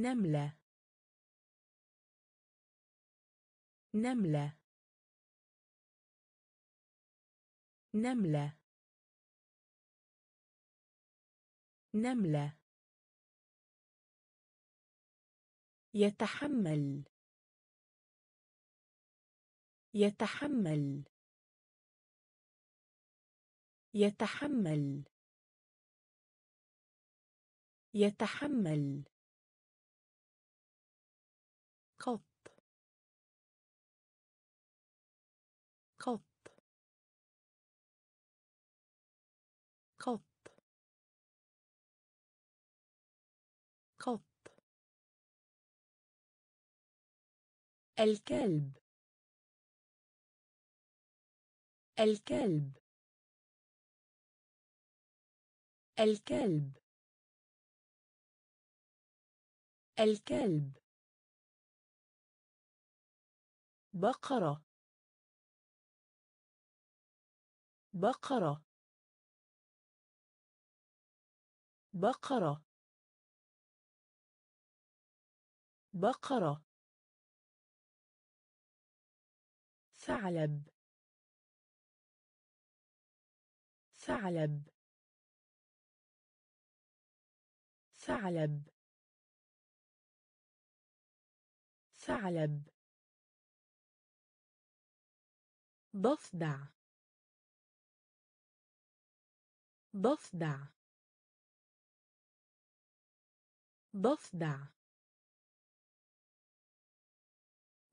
نملة. نملة. نملة. نملة. يتحمل. يتحمل. يتحمل. يتحمل. الكلب. الكلب. الكلب. الكلب. بقرة. بقرة. بقرة. بقرة. ثعلب. ثعلب. ثعلب. ثعلب. ضفدع. ضفدع. ضفدع.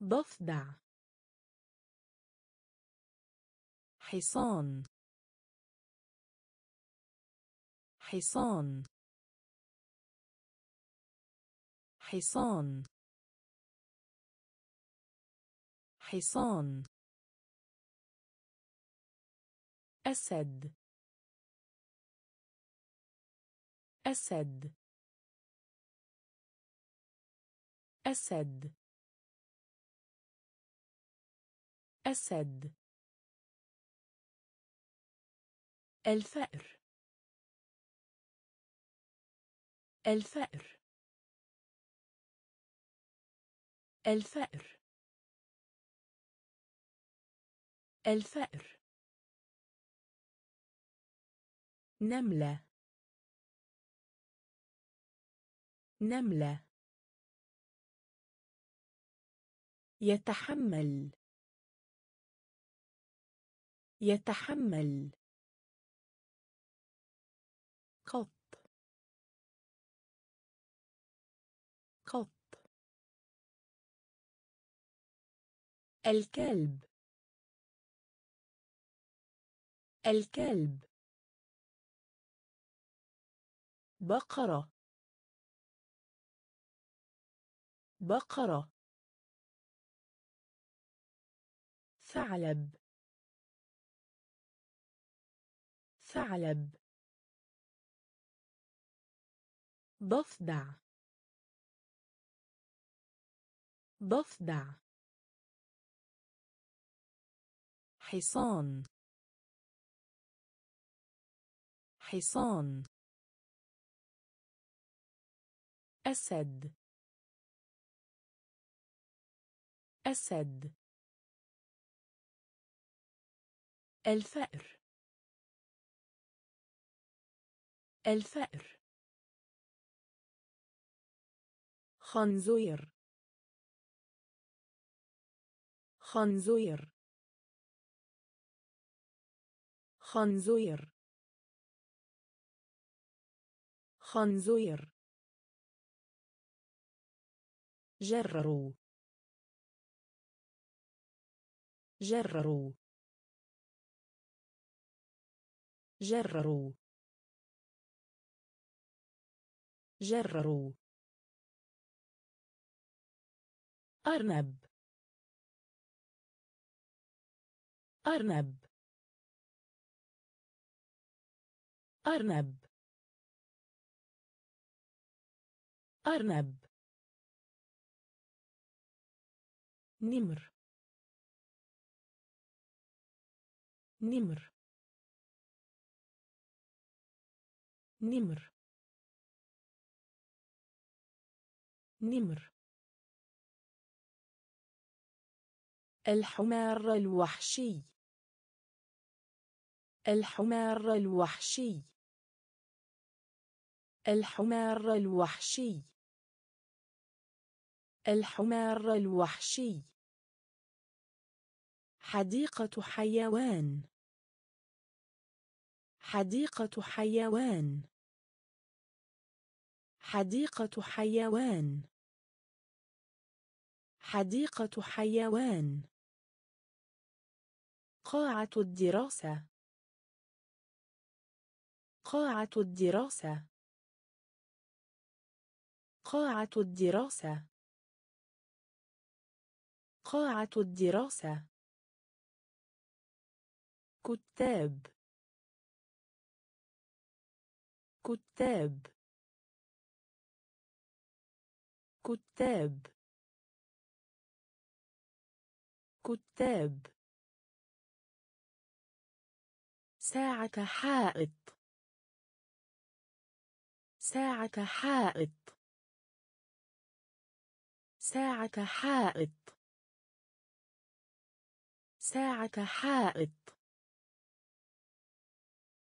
ضفدع. حصان. حصان. حصان. حصان. أسد. أسد. أسد. أسد. الفأر. الفأر. الفأر. الفأر. نملة. نملة. يتحمل. يتحمل. الكلب. الكلب. بقرة. بقرة. ثعلب. ثعلب. ضفدع. ضفدع. حصان. حصان. أسد. أسد. الفأر. الفأر. خنزير. خنزير. خنزير. خنزير. جرروا جرروا جرروا جرروا أرنب. أرنب. أرنب. أرنب. نمر. نمر. نمر. نمر. الحمار الوحشي. الحمار الوحشي. الحمار الوحشي. الحمار الوحشي. حديقة حيوان. حديقة حيوان. حديقة حيوان. حديقة حيوان. قاعة الدراسة. قاعة الدراسة. قاعة الدراسة. قاعة الدراسة. كتاب. كتاب. كتاب. كتاب. ساعة حائط. ساعة حائط. ساعة حائط. ساعة حائط.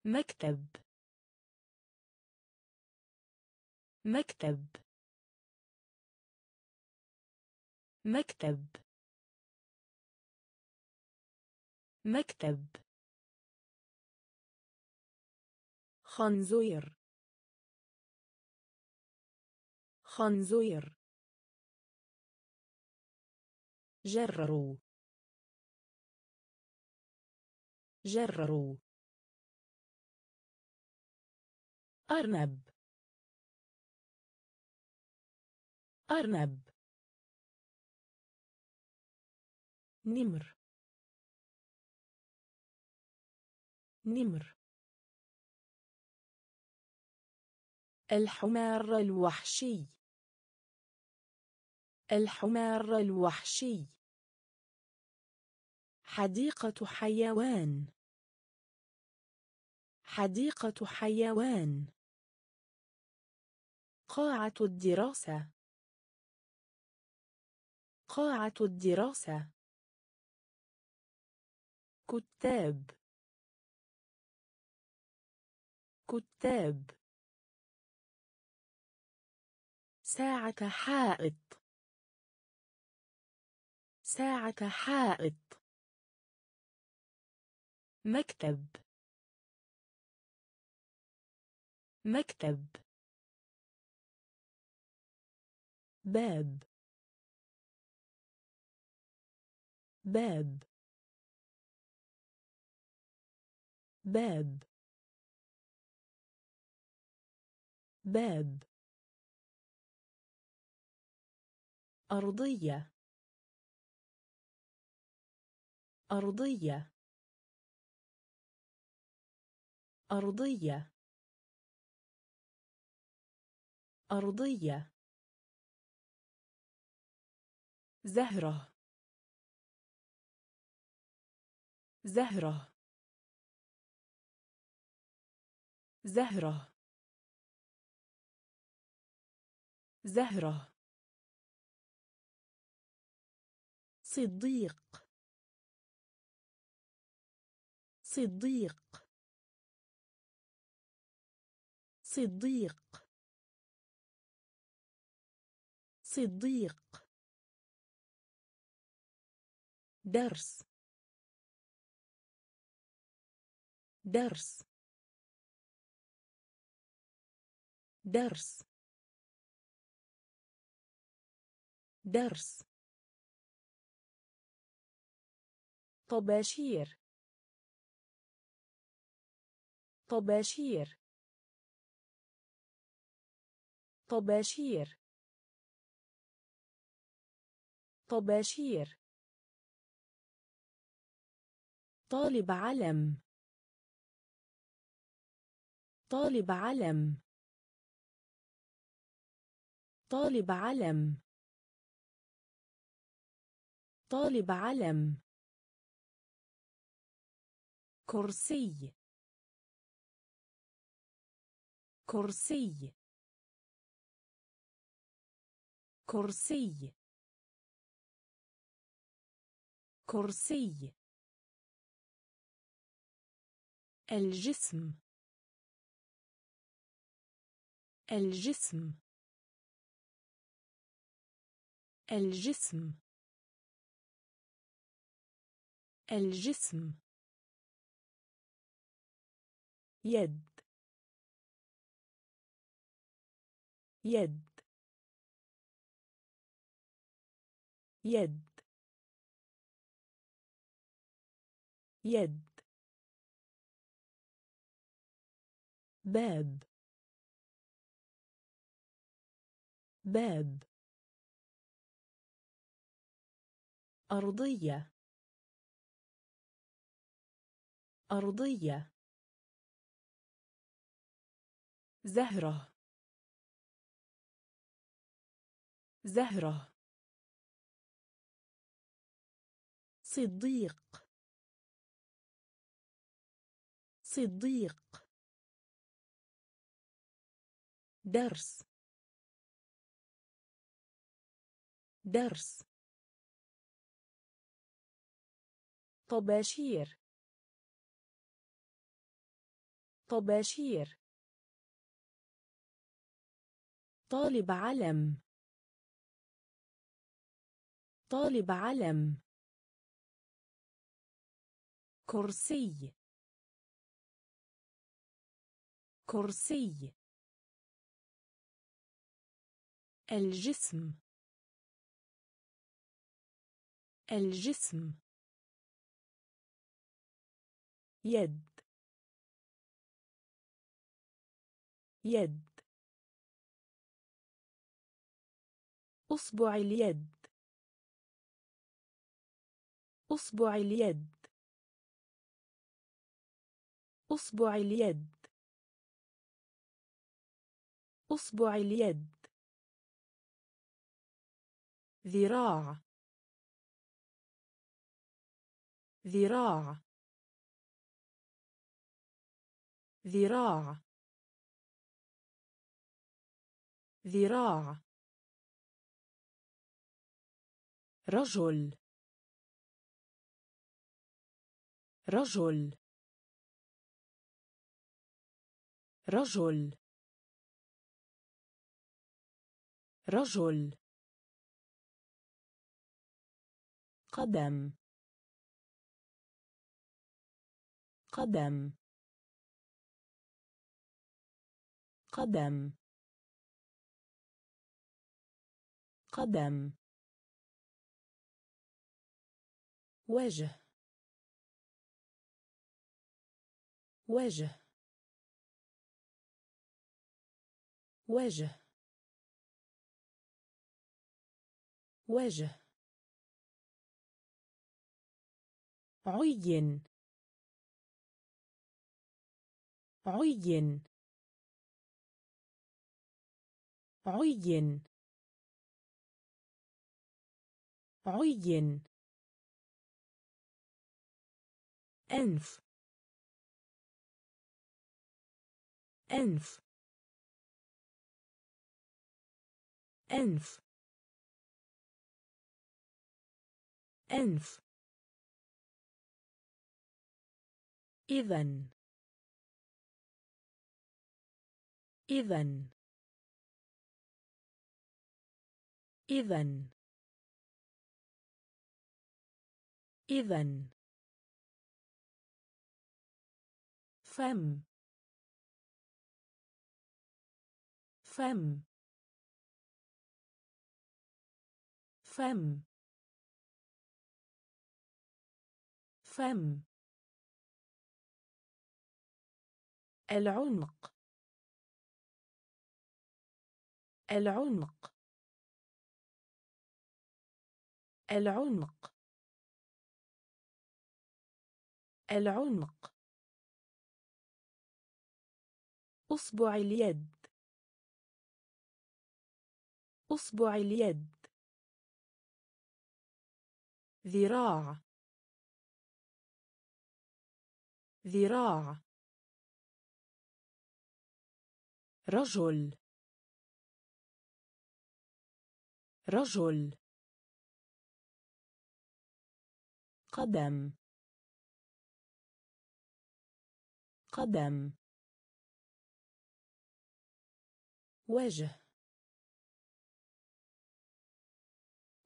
مكتب. مكتب. مكتب. مكتب. خنزير. خنزير. جرروا. جرروا. أرنب. أرنب. نمر. نمر. الحمار الوحشي. الحمار الوحشي. حديقة حيوان. حديقة حيوان. قاعة الدراسة. قاعة الدراسة. كتاب. كتاب. ساعة حائط. ساعة حائط. مكتب. مكتب. باب. باب. باب. باب. أرضية. أرضية. أرضية. أرضية. زهرة. زهرة. زهرة. زهرة. صديق. صديق. صديق. صديق. درس. درس. درس. درس. طباشير. طباشير. طباشير. طباشير. طالب علم. طالب علم. طالب علم. طالب علم. كرسي. كرسي. كرسي. كرسي. الجسم. الجسم. الجسم. الجسم. يد. يد. يد. يد. باب. باب. أرضية. أرضية. زهرة. زهرة. صديق. صديق. درس. درس. طباشير. طباشير. طالب علم. طالب علم. كرسي. كرسي. الجسم. الجسم. يد. يد. أصبع اليد. أصبع اليد. أصبع اليد. أصبع اليد. ذراع. ذراع. ذراع. ذراع. رجل. رجل. رجل. رجل. قدم. قدم. قدم. قدم. وجه. وجه وجه وجه عين. عين. عين. عين. أنف. أنف. أنف. أنف. إذن. إذن. إذن. إذن. فم. فم. فم. فم. العنق. العنق. العنق. العنق. أصبع اليد. أصبع اليد. ذراع. ذراع. رجل. رجل. قدم. قدم. وجه.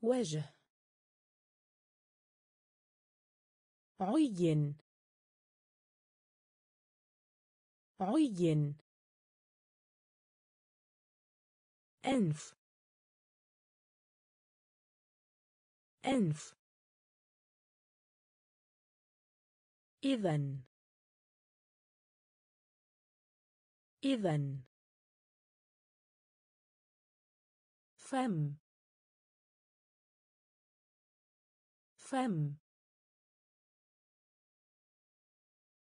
وجه عين. عين. أنف. أنف. إذن. إذن. فم. فم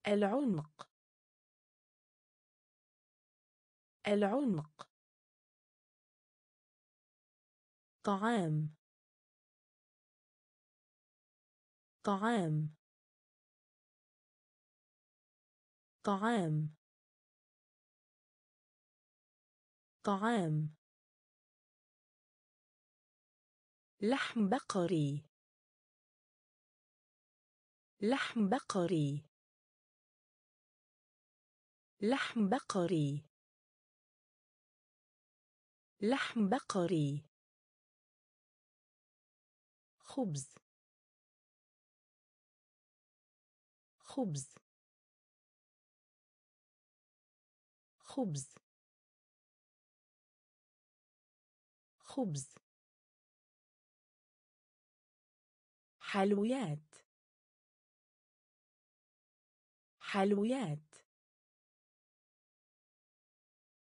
العنق. العنق. طعام. طعام. طعام. طعام. لحم بقري. لحم بقري. لحم بقري. لحم بقري. خبز. خبز. خبز. خبز. حلويات. حلويات.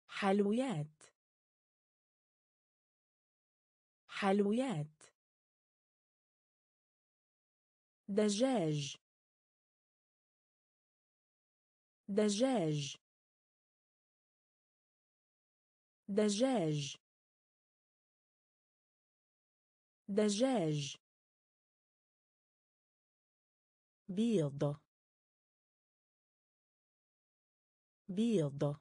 حلويات. حلويات. دجاج. دجاج. دجاج. دجاج. بيض. بيض.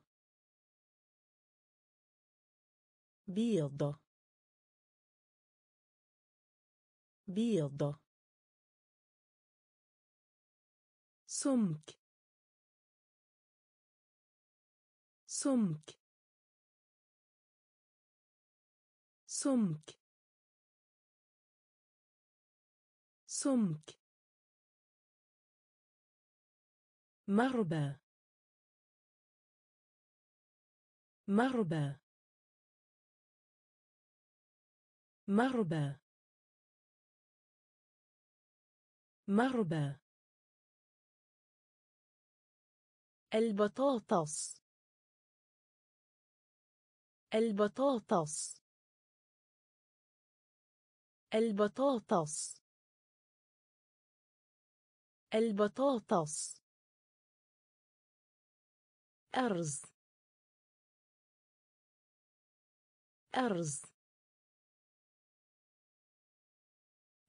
بيض. بيض. سمك. سمك. سمك. سمك. مربى. مربى. مربى. مربى. البطاطس. البطاطس. البطاطس. البطاطس. أرز. أرز.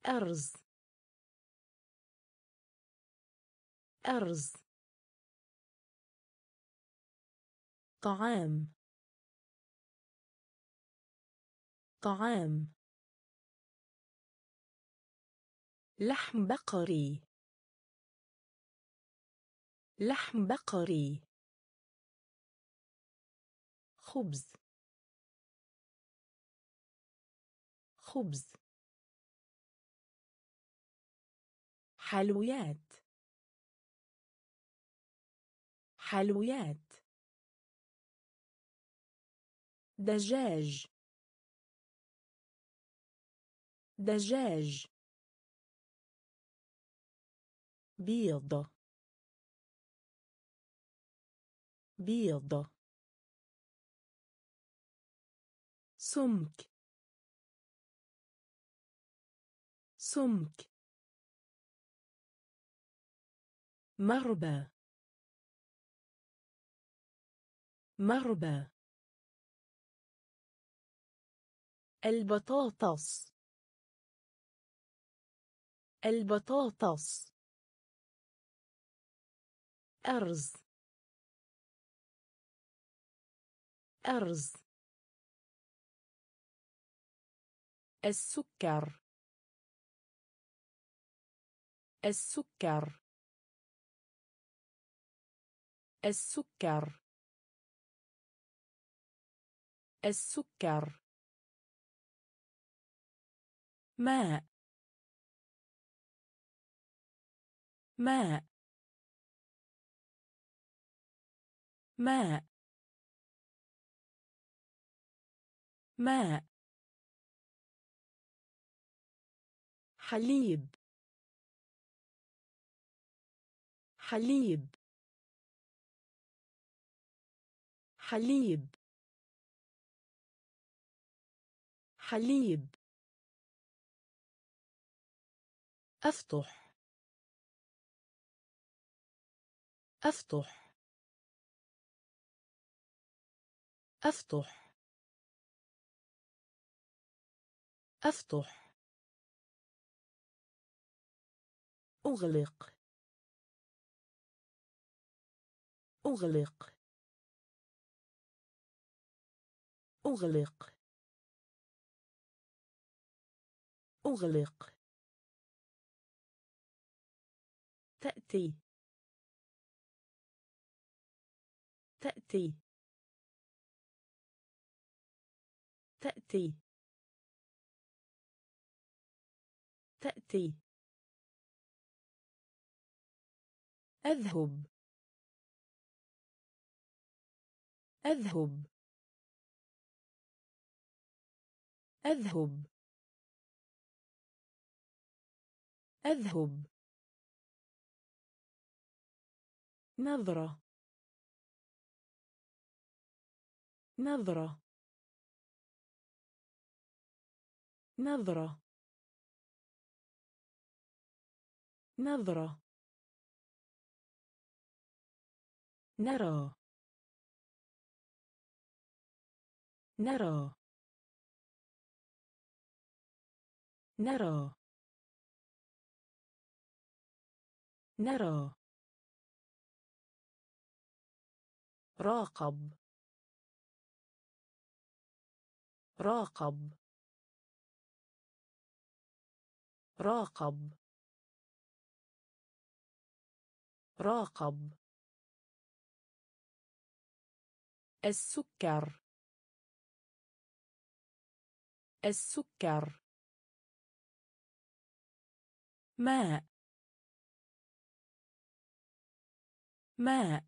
أرز. أرز. طعام. طعام. لحم بقري. لحم بقري. خبز. خبز. حلويات. حلويات. دجاج. دجاج. بيض. بيض. سمك. سمك. مربى. مربى. البطاطس. البطاطس. أرز. أرز. السكر. السكر. السكر. السكر. ماء. ماء. ماء. ماء. حليب. حليب. حليب. حليب. أفتح. أفتح. أفتح. أفتح. أغلق. أغلق. أغلق. أغلق. تأتي. تأتي. تأتي. تأتي. أذهب. أذهب. أذهب. أذهب. نظرة. نظرة. نظرة. نظرة. نرى. نرى. نرى. نرى. راقب. راقب. راقب. راقب. السكر. السكر. ماء. ماء.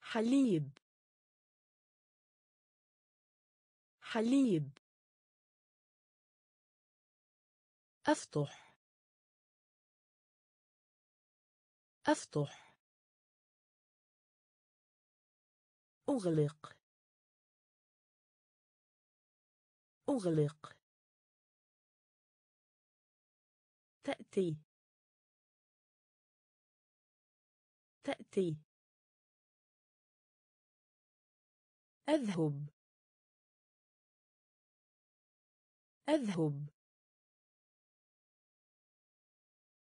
حليب. حليب. أفتح. أفتح. أغلق. أغلق. تأتي. تأتي. أذهب. أذهب.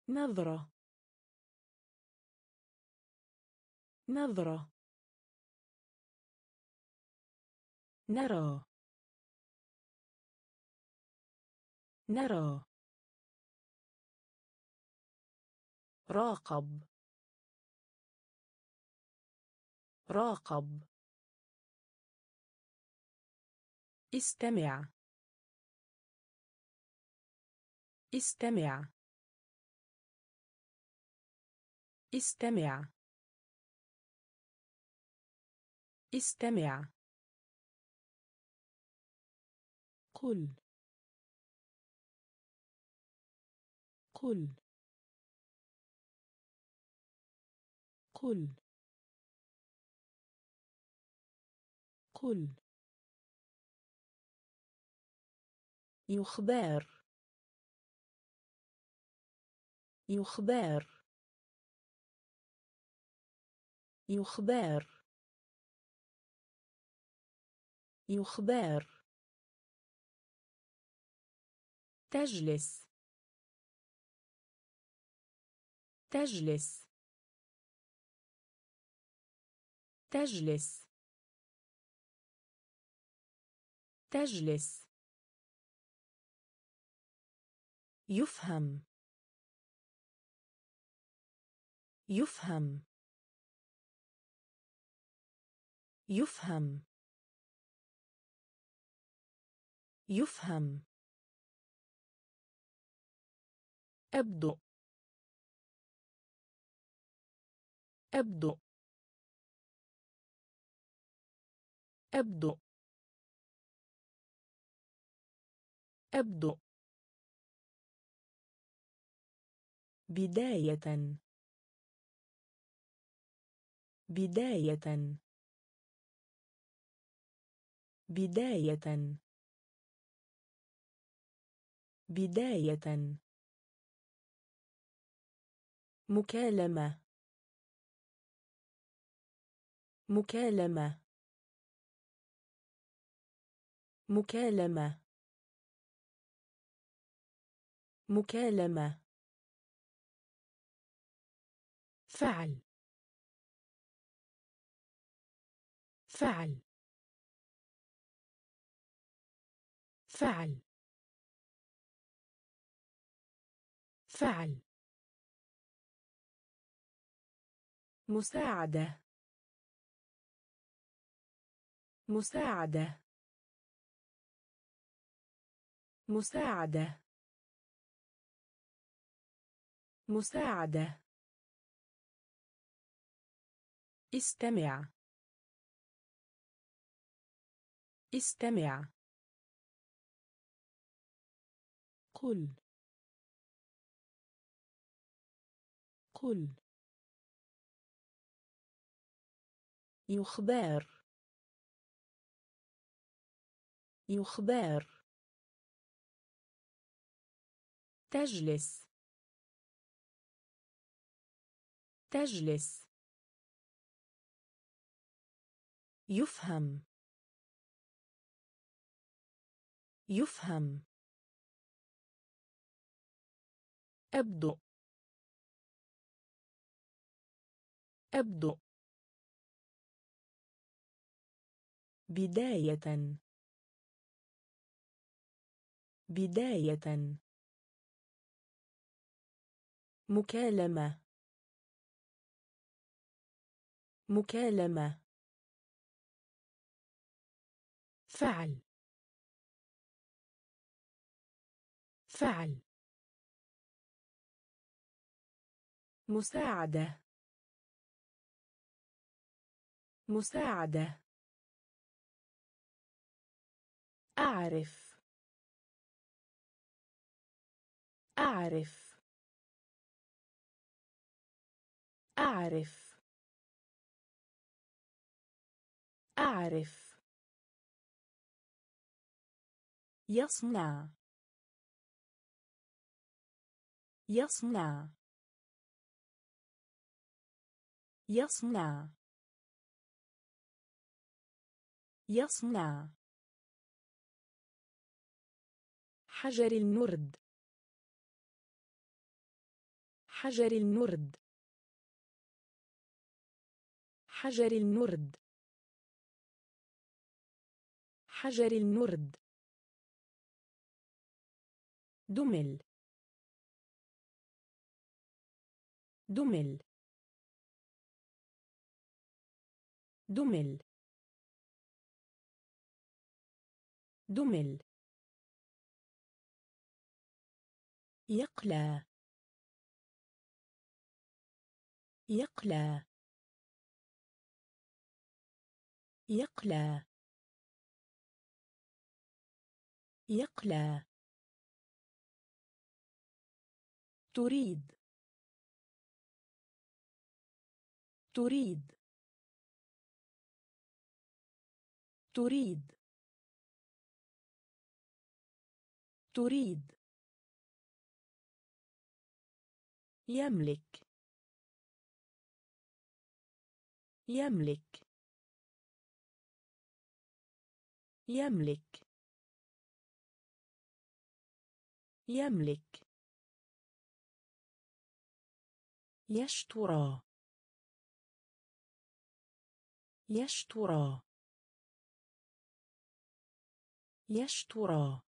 نظرة. نظرة. نرى. نرى. راقب. راقب. استمع. استمع. استمع. استمع. قل. قل. قل. قل. يخبر يخبر يخبر يخبر تجلس. تجلس. تجلس. تجلس. يفهم. يفهم. يفهم. يفهم. أبدو أبدو. أبدو. أبدو. بداية. بداية. بداية. بداية. مكالمة. مكالمة. مكالمة. مكالمة. فعل. فعل. فعل. فعل. مساعدة. مساعدة. مساعدة. مساعدة. استمع. استمع. قل. قل. يخبر. يخبر. تجلس. تجلس. يفهم. يفهم. أبدو. أبدو. بداية. بداية. مكالمة. مكالمة. فعل. فعل. مساعدة. مساعدة. أعرف. أعرف. أعرف. أعرف. يصنع. يصنع. يصنع. يصنع. حجر النرد حجر النرد حجر النرد حجر النرد دمل. دمل. دمل. دمل. يقلى. يقلى. يقلى. يقلى. تريد. تريد. تريد. تريد. يملك. يملك. يملك. يملك. يشترى. يشترى. يشترى.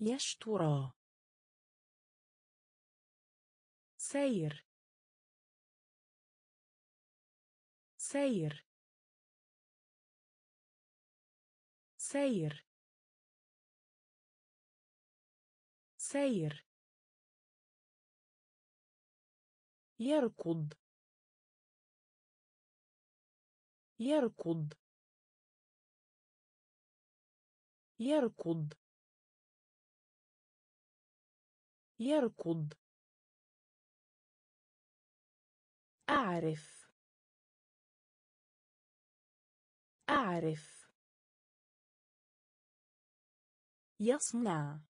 يشترى. سير. سير. سير. سير. يركض. يركض. يركض. يركض. أعرف. أعرف. يصنع.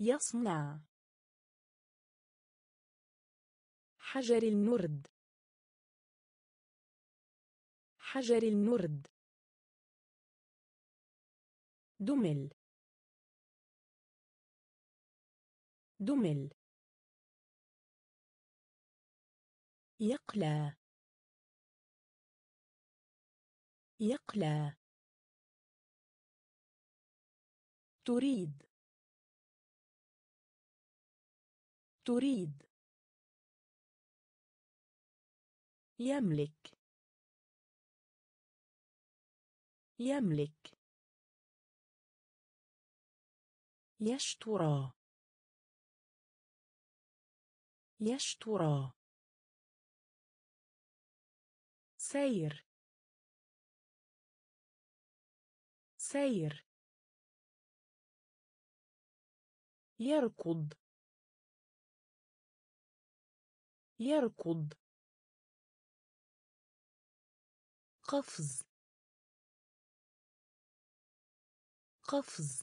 يصنع. حجر النرد حجر النرد دمل. دمل. يقلى. يقلى. تريد. تريد. يملك. يملك. يشترى. يشترى. سير. سير. يركض. يركض. قفز. قفز.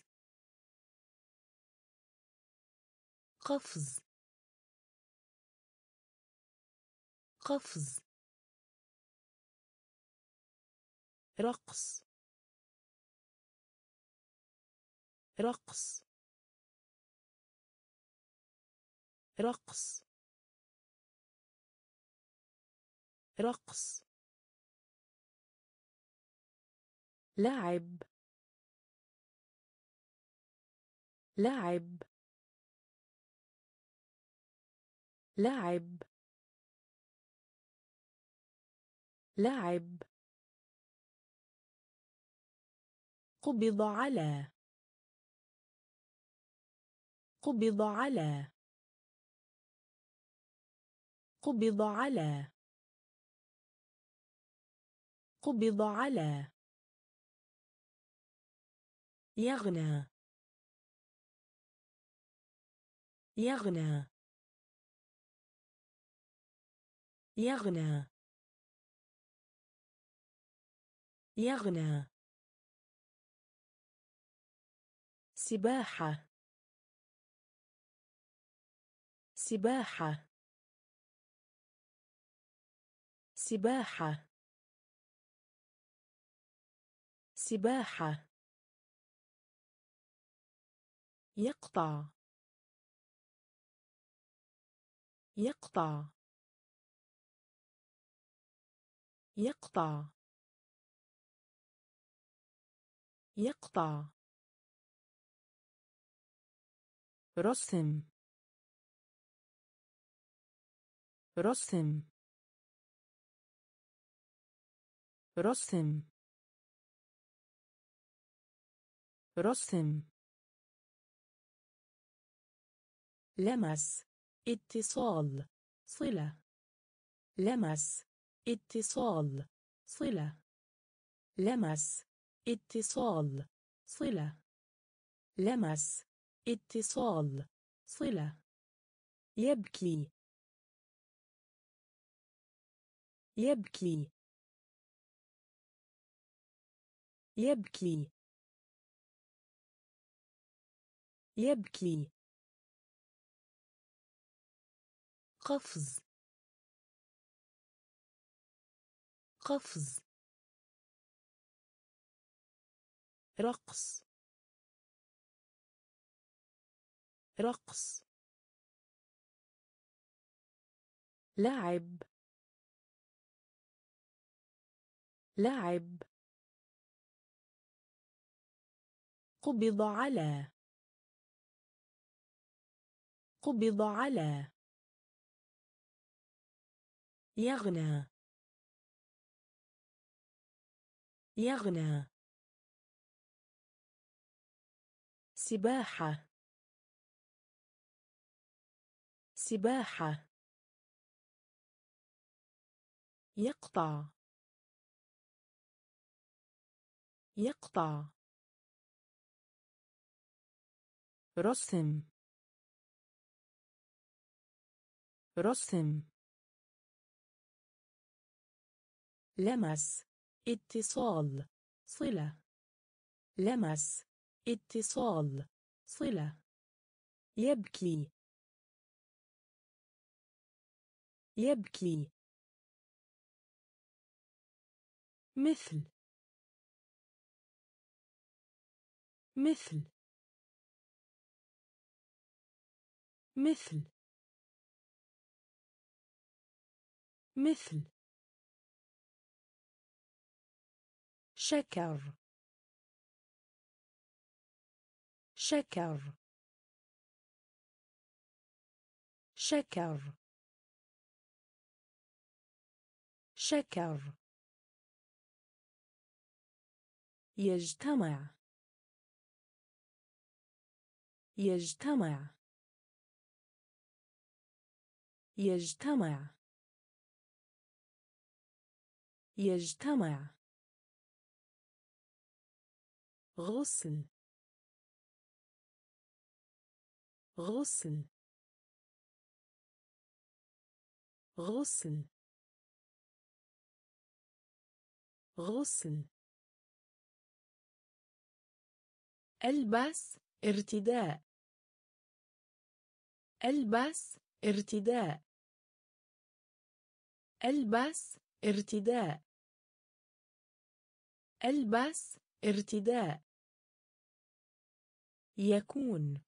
قفز. قفز. رقص. رقص. رقص. رقص. لعب. لعب. لعب. لعب. قبض على. قبض على. قبض على. قبض على. يغنى. يغنى. يغنى. يغنى. سباحة. سباحة. سباحة. سباحة. يقطع. يقطع. يقطع. يقطع. رسم. رسم. رسم. رسم. لمس. اتصال. صلة. لمس. اتصال. صلة. لمس. اتصال. صلة. لمس. اتصال. صلة. يبكي. يبكي. يبكي. يبكي. قفز. قفز. رقص. رقص. لعب لعب قبض على. قبض على. يغنى. يغنى. سباحة. سباحة. يقطع. يقطع. رسم. رسم. لمس. اتصال. صلة. لمس. اتصال. صلة. يبكي. يبكي. مثل. مثل. مثل. مثل. شكر. شكر. شكر. شكر. يجتمع. يجتمع. يجتمع. يجتمع. غسل. غسل. غسل. غسل. البس. ارتداء. ألبس ارتداء. ألبس ارتداء. ألبس ارتداء. يكون.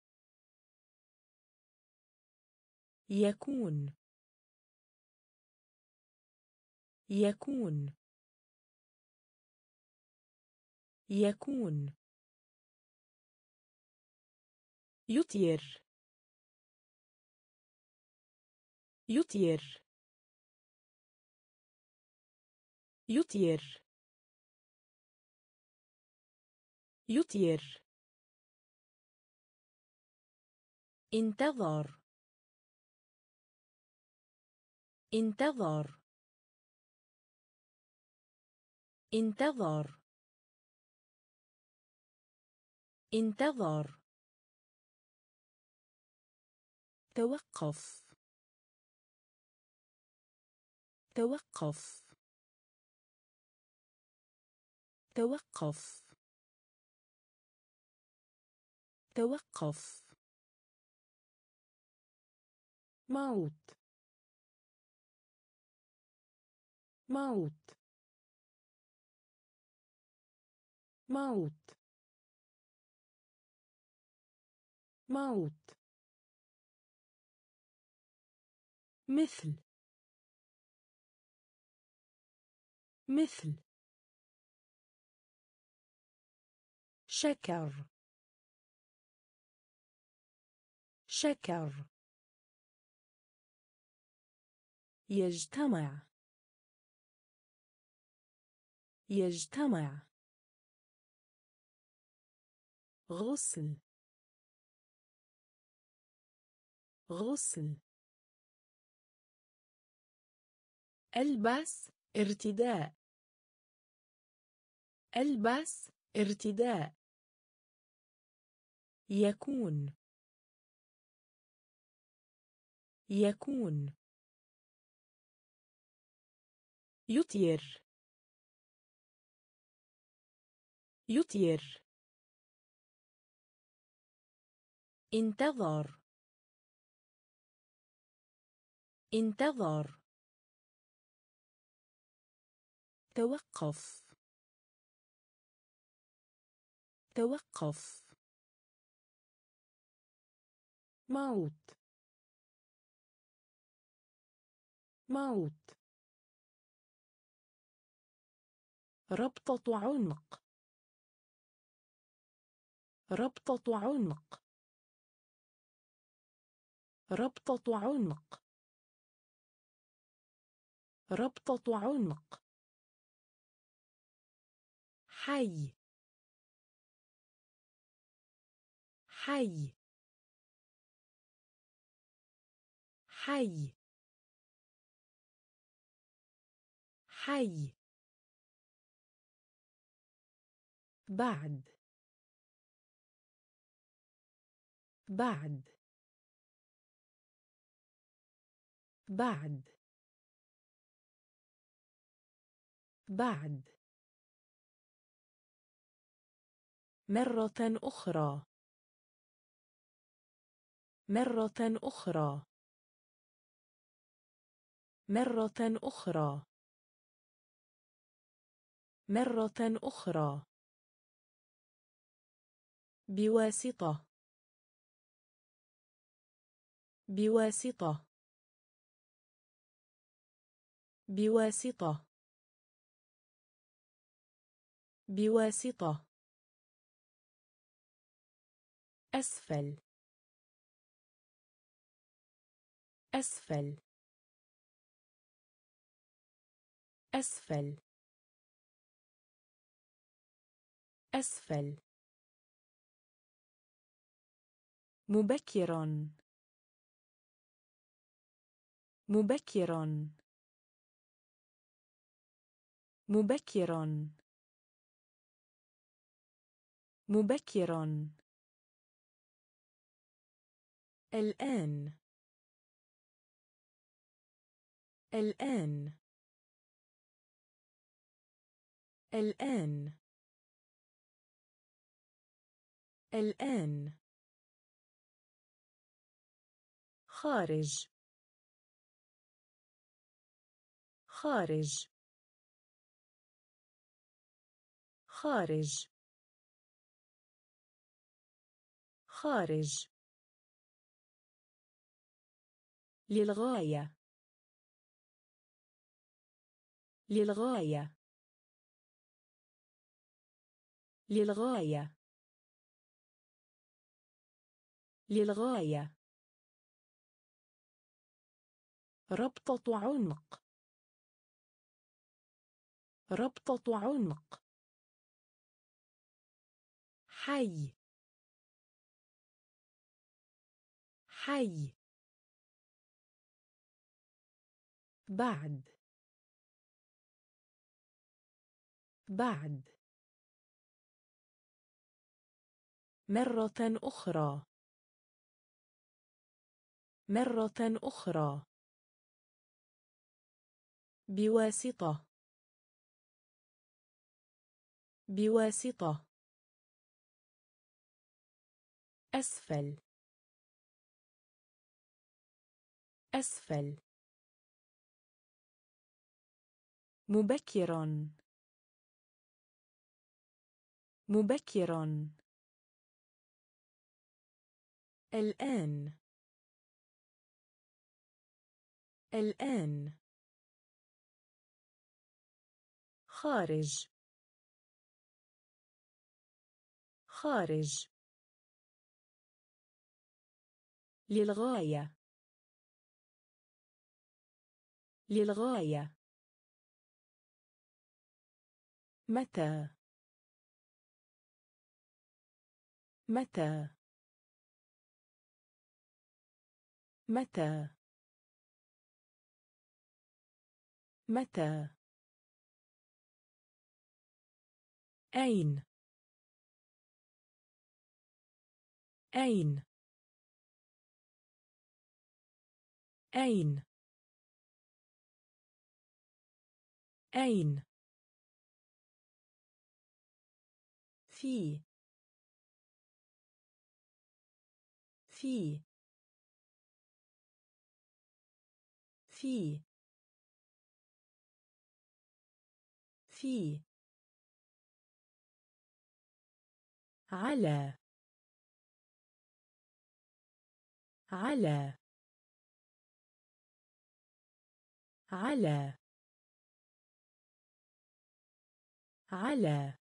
يكون. يكون. يكون. يطير. يطير. يطير. يطير. انتظر. انتظر. انتظر. انتظر. توقف. توقف. توقف. توقف. موت. موت. موت. موت. مثل. مثل. شكر. شكر. يجتمع. يجتمع. غسل. غسل. ألبس ارتداء. ألبس ارتداء. يكون. يكون. يطير. يطير. انتظر. انتظر. توقف. توقف. موت. موت. ربطة عنق. ربطة عنق. ربطة عنق. ربطة عنق. حي. حي. حي. حي. بعد. بعد. بعد. بعد. مرة أخرى. مرة أخرى. مرة أخرى. مرة أخرى. بواسطة. بواسطة. بواسطة. بواسطة. أسفل. أسفل. أسفل. أسفل. مبكرا. مبكرا. مبكرا. مبكرا. الآن. الآن. الآن. الآن. خارج. خارج. خارج. خارج. للغاية. للغاية. للغاية. للغاية. ربطة عنق. ربطة عنق. حي. حي. بعد. بعد. مرة أخرى. مرة أخرى. بواسطة. بواسطة. أسفل. أسفل. مبكرا. مبكرا. الآن. الآن. خارج. خارج. للغاية. للغاية. متى؟ متى؟ متى؟ متى؟ أين؟ أين؟ أين؟ أين؟ في في في في على. على. على. على.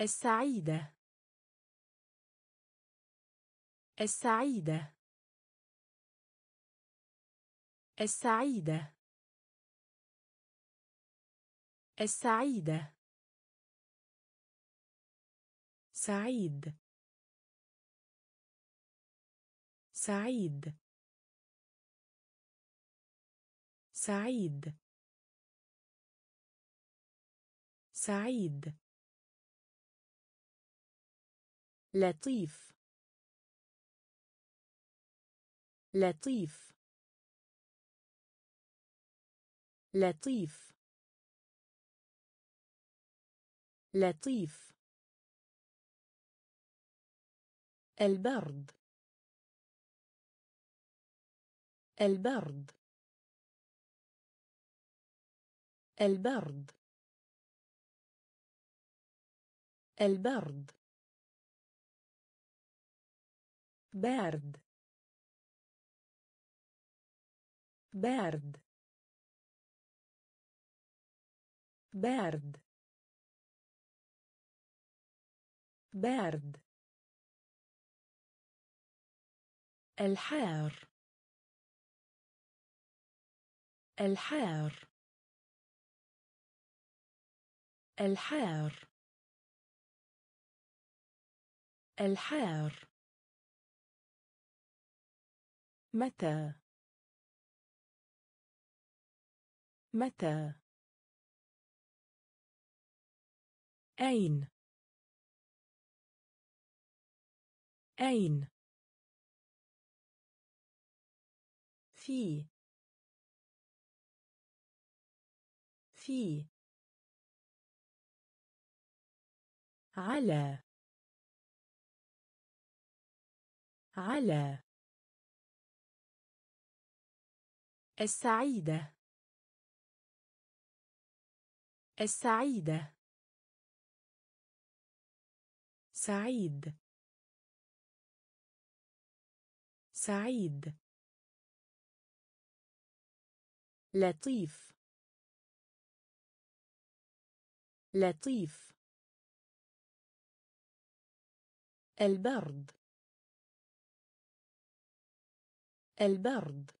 السعيدة. السعيدة. السعيدة. السعيدة. سعيد. سعيد. سعيد. سعيد. لطيف. لطيف. لطيف. لطيف. البرد. البرد. البرد. البرد. بارد. بارد. بارد. بارد. الحار. الحار. الحار. الحار. متى؟ متى؟ أين؟ أين؟ في؟ في؟ على؟ على؟ السعيدة. السعيدة. سعيد. سعيد. لطيف. لطيف. البرد. البرد.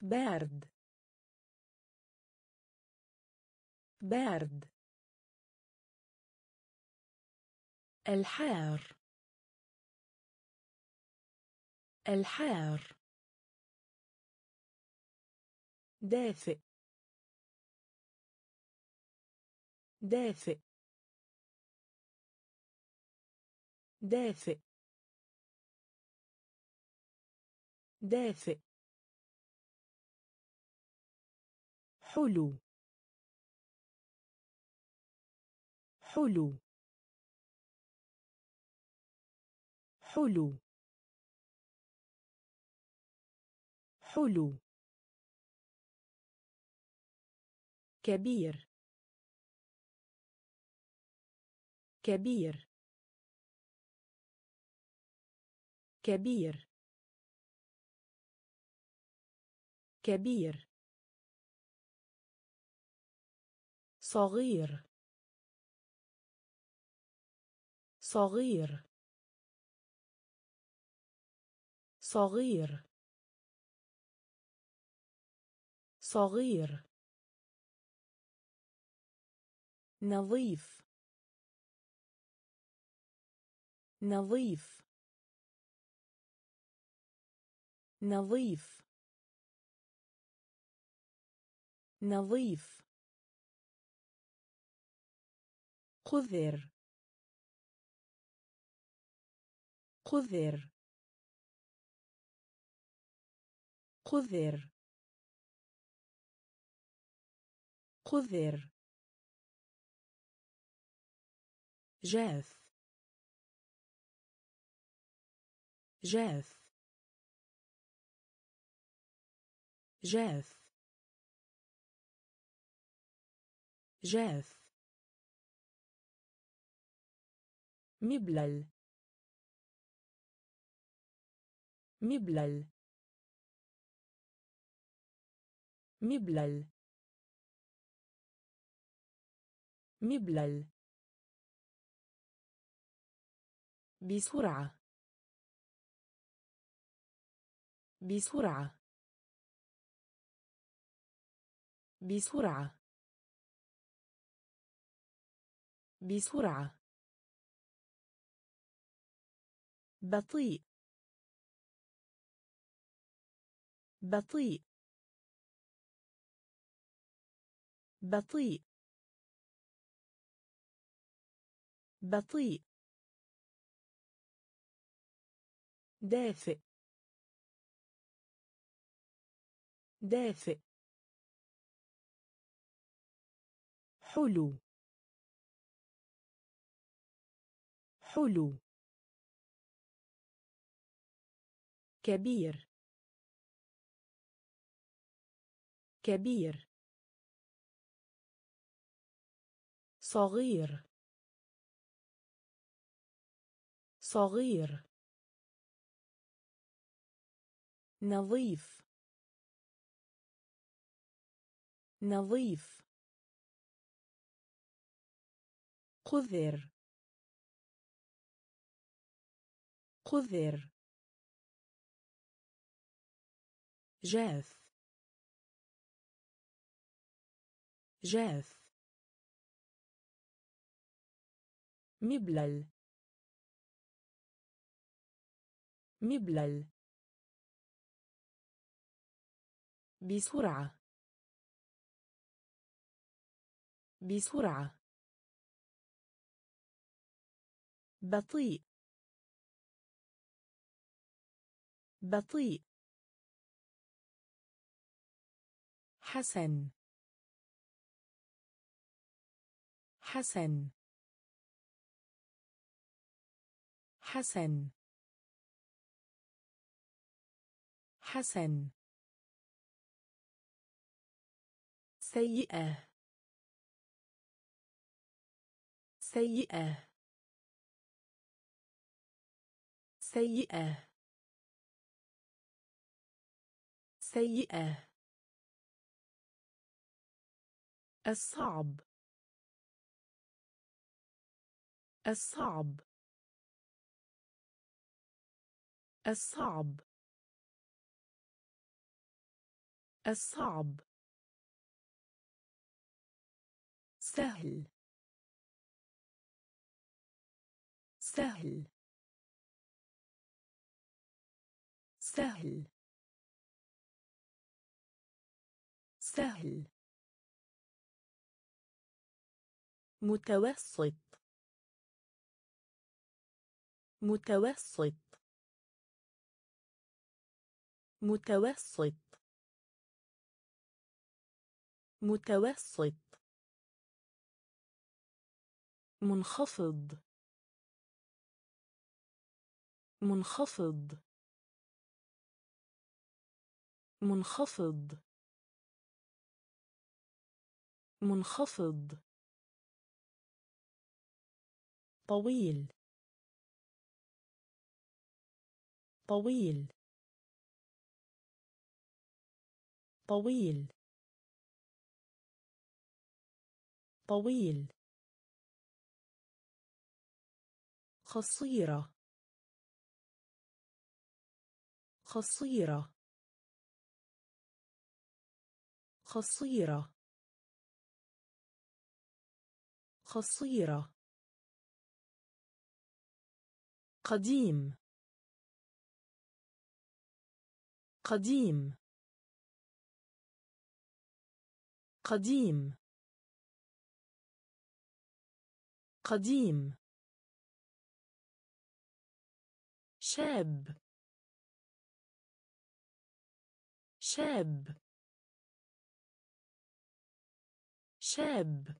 بارد. بارد. الحار. الحار. دافئ. دافئ. دافئ. دافئ. حلو. حلو. حلو. حلو. كبير. كبير. كبير. كبير. صغير. صغير. صغير. صغير. نظيف. نظيف. نظيف. نظيف. قذر. قذر. قذر. قذر. جاف جاف جاف جاف مبلل. مبلل. مبلل. مبلل. بسرعة. بسرعة. بسرعة. بسرعة. بطيء. بطيء. بطيء. بطيء. دافئ. دافئ. حلو. حلو. كبير. كبير. صغير. صغير. نظيف. نظيف. قذر. قذر. جاف. جاف. مبلل. مبلل. بسرعة. بسرعة. بطيء. بطيء. حسن. حسن. حسن. حسن. سيئة. سيئة. سيئة. سيئة. الصعب. الصعب. الصعب. الصعب. سهل. سهل. سهل. سهل. متوسط. متوسط. متوسط. متوسط. منخفض. منخفض. منخفض. منخفض. طويل. طويل. طويل. طويل. قصيرة قصيرة قصيرة قصيرة قديم. قديم. قديم. قديم. شاب. شاب. شاب.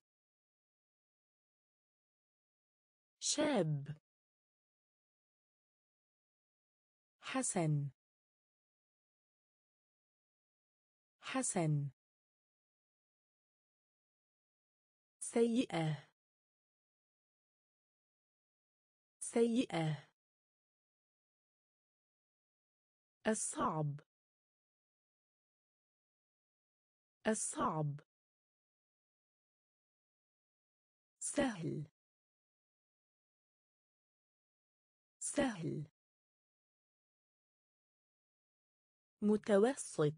شاب. حسن. حسن. سيئة. سيئة. الصعب. الصعب. سهل. سهل. متوسط.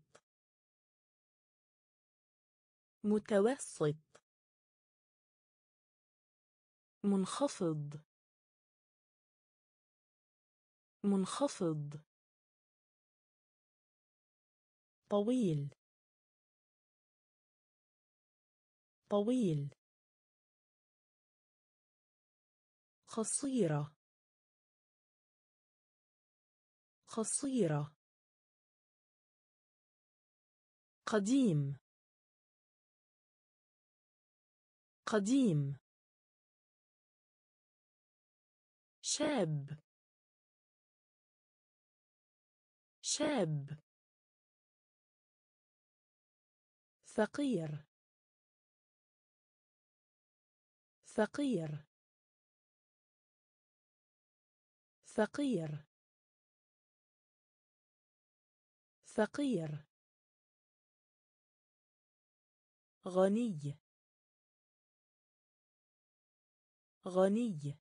متوسط. منخفض. منخفض. طويل. طويل. قصيرة. قصيرة. قديم. قديم. شاب. شاب. فقير. فقير. فقير. فقير. غني. غني.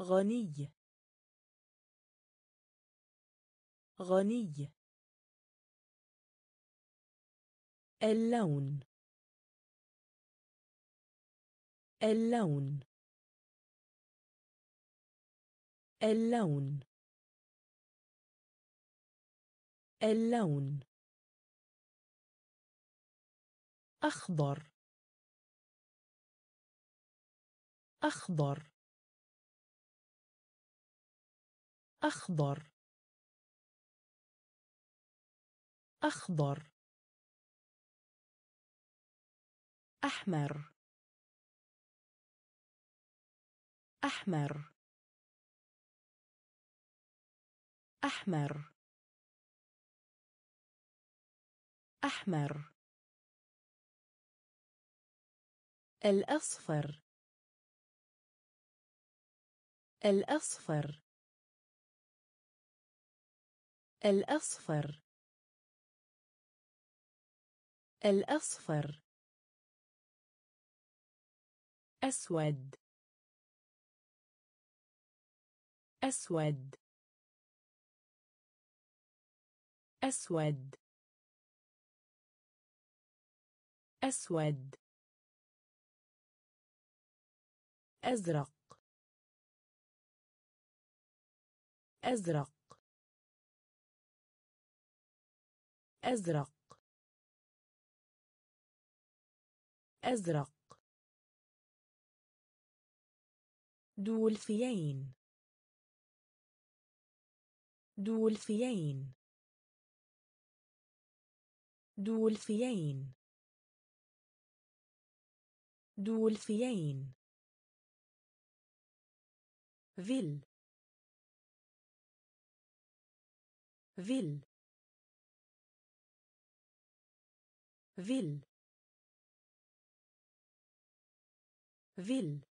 غني. غني. اللون. اللون. اللون. اللون. أخضر. أخضر. أخضر. أخضر. أحمر. أحمر. أحمر. أحمر. الأصفر. الأصفر. الأصفر. الأصفر. أسود. أسود. أسود. أسود. أزرق. أزرق. أزرق. أزرق. دولفين دولفين دولفين دولفين فيل فيل فيل فيل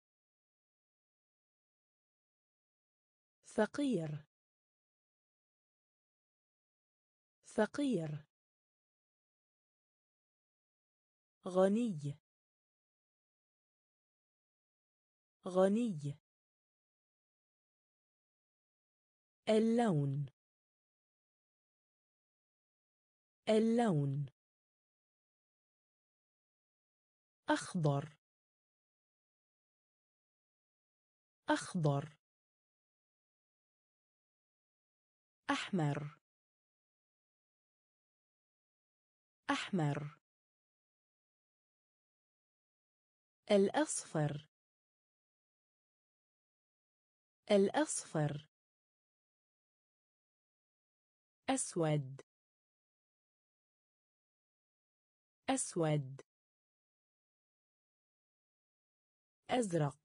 فقير فقير غني غني اللون. اللون. أخضر. أخضر. أحمر. أحمر. الأصفر. الأصفر. أسود. أسود. أزرق.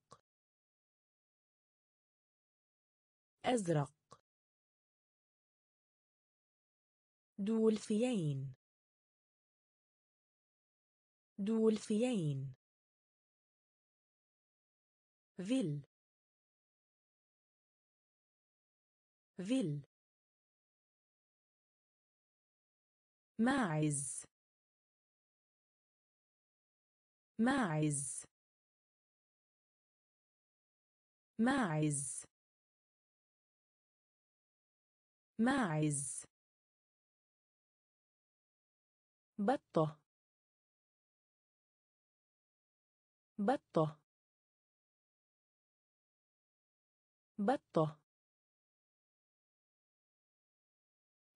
أزرق. دولفين دولفين فيل. فيل. ماعز ماعز ماعز ماعز بطة. بطة. بطة.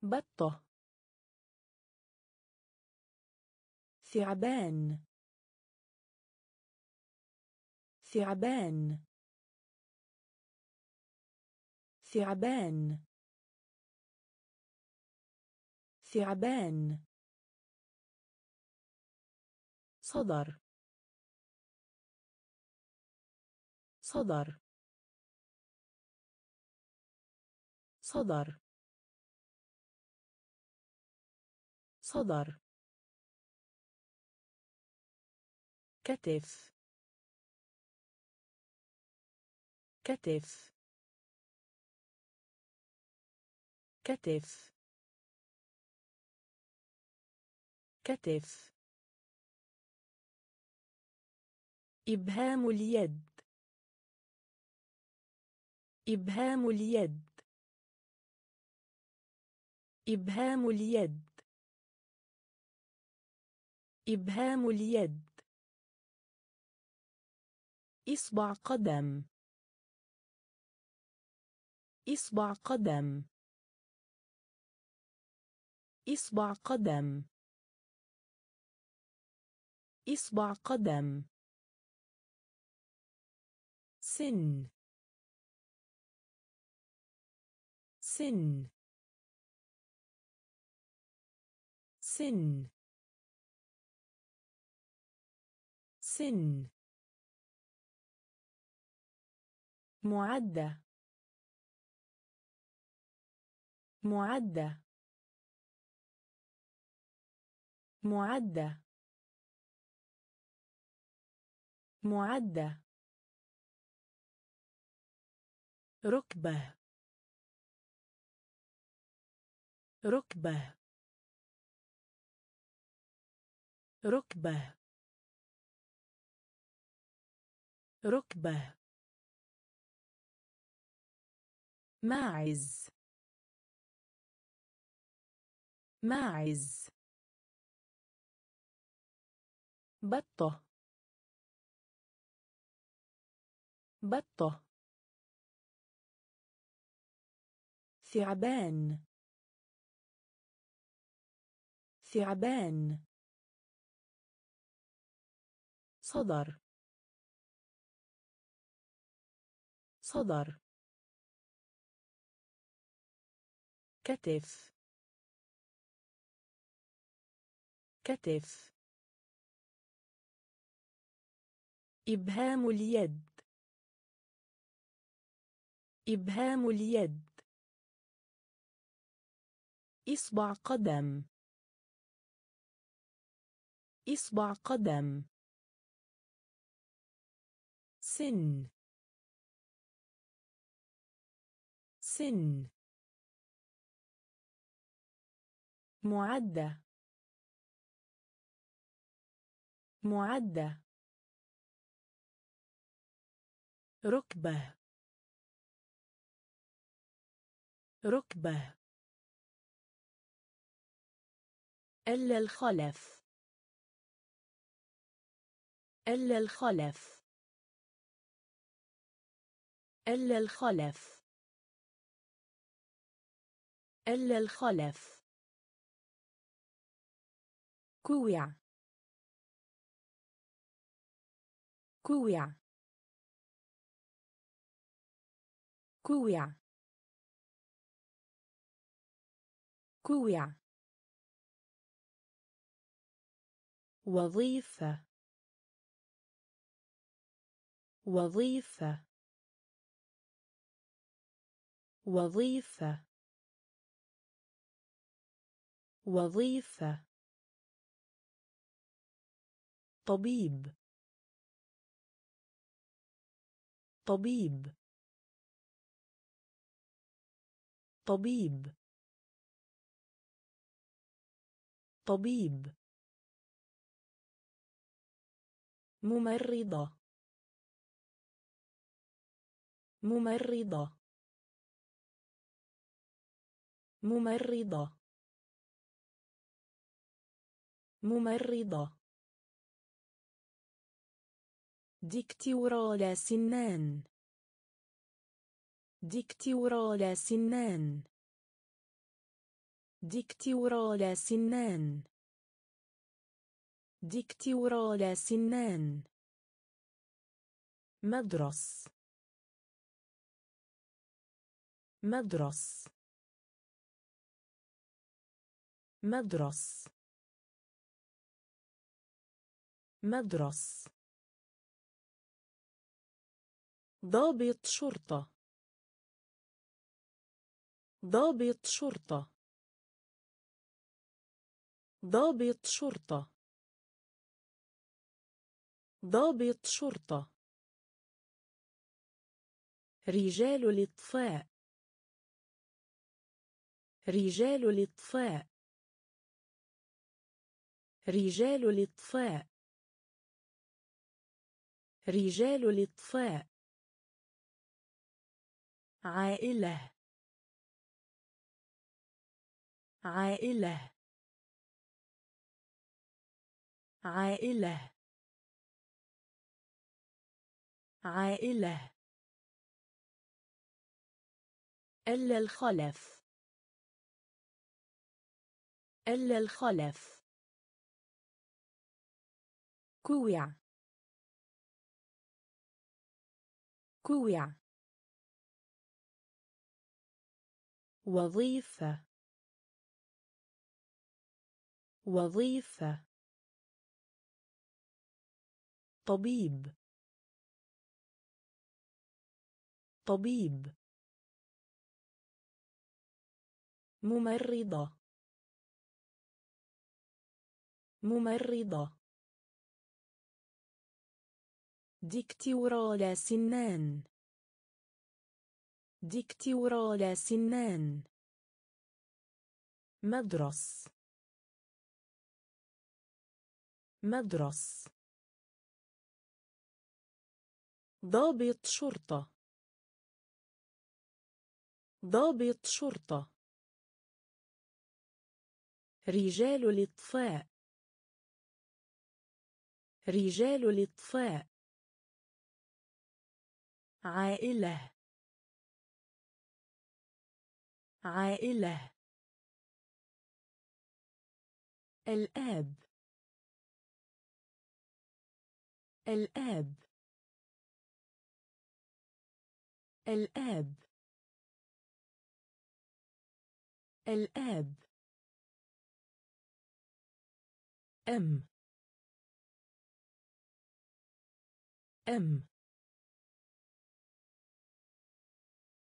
بطة. ثعبان. ثعبان. ثعبان. ثعبان. صدر. صدر. صدر. صدر. كتف. كتف. كتف. كتف. إبهام اليد. إبهام اليد. إبهام اليد. إبهام اليد. إصبع قدم. إصبع قدم. إصبع قدم. إصبع قدم. سن. سن. سن. سن. معدة. معدة. معدة. معدة. ركبة. ركبة. ركبة. ركبة. ماعز ماعز بطة. بطة. ثعبان. ثعبان. صدر. صدر. كتف. كتف. إبهام اليد. إبهام اليد. إصبع قدم. إصبع قدم. سن. سن. معدة. معدة. ركبة. ركبة. إلا الخلف. إلا الخلف. إلا الخلف. إلا الخلف. كوع كوع كوع كوع وظيفة. وظيفة. وظيفة. وظيفة. طبيب. طبيب. طبيب. طبيب. ممرضة. ممرضة. ممرضة. ممرضة. ديكتورال سنان. ديكتورال سنان. ديكتورال سنان. ديكتورال سنان. مدرس. مدرس. مدرس. مدرس. ضابط شرطة. ضابط شرطة. ضابط شرطة. ضابط شرطة. رجال الإطفاء. رجال الإطفاء. رجال الإطفاء. رجال الإطفاء. عائلة. عائلة. عائلة. عائلة. إلا الخلف. إلا الخلف. كوع. كوع. وظيفة. وظيفة. طبيب. طبيب. ممرضة. ممرضة. ديكتورال سنان. ديكتورال سنان. مدرس. مدرس. ضابط شرطة. ضابط شرطة. رجال الإطفاء. رجال الإطفاء. عائلة. عائلة. الآب. الآب. الآب. الآب. أم. أم.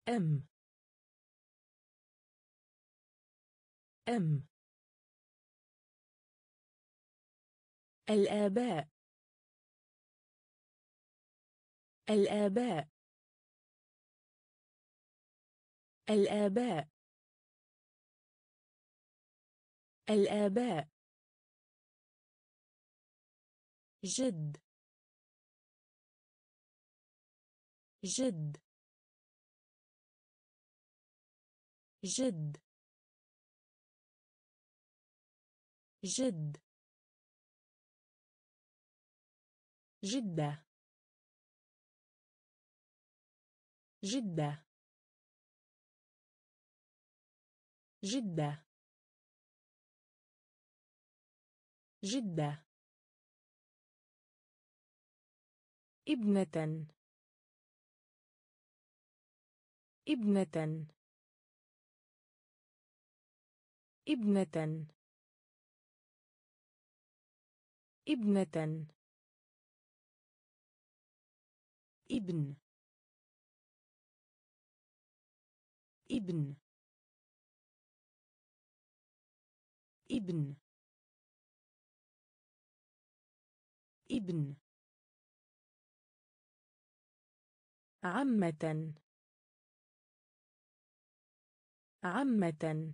أم. أم الآباء. الآباء. الآباء. الآباء. جد. جد. جد. جد جدة جدة جدة جدة. ابنة ابنة ابنة. ابنة. ابن. ابن. ابن. ابن. عمة. عمة.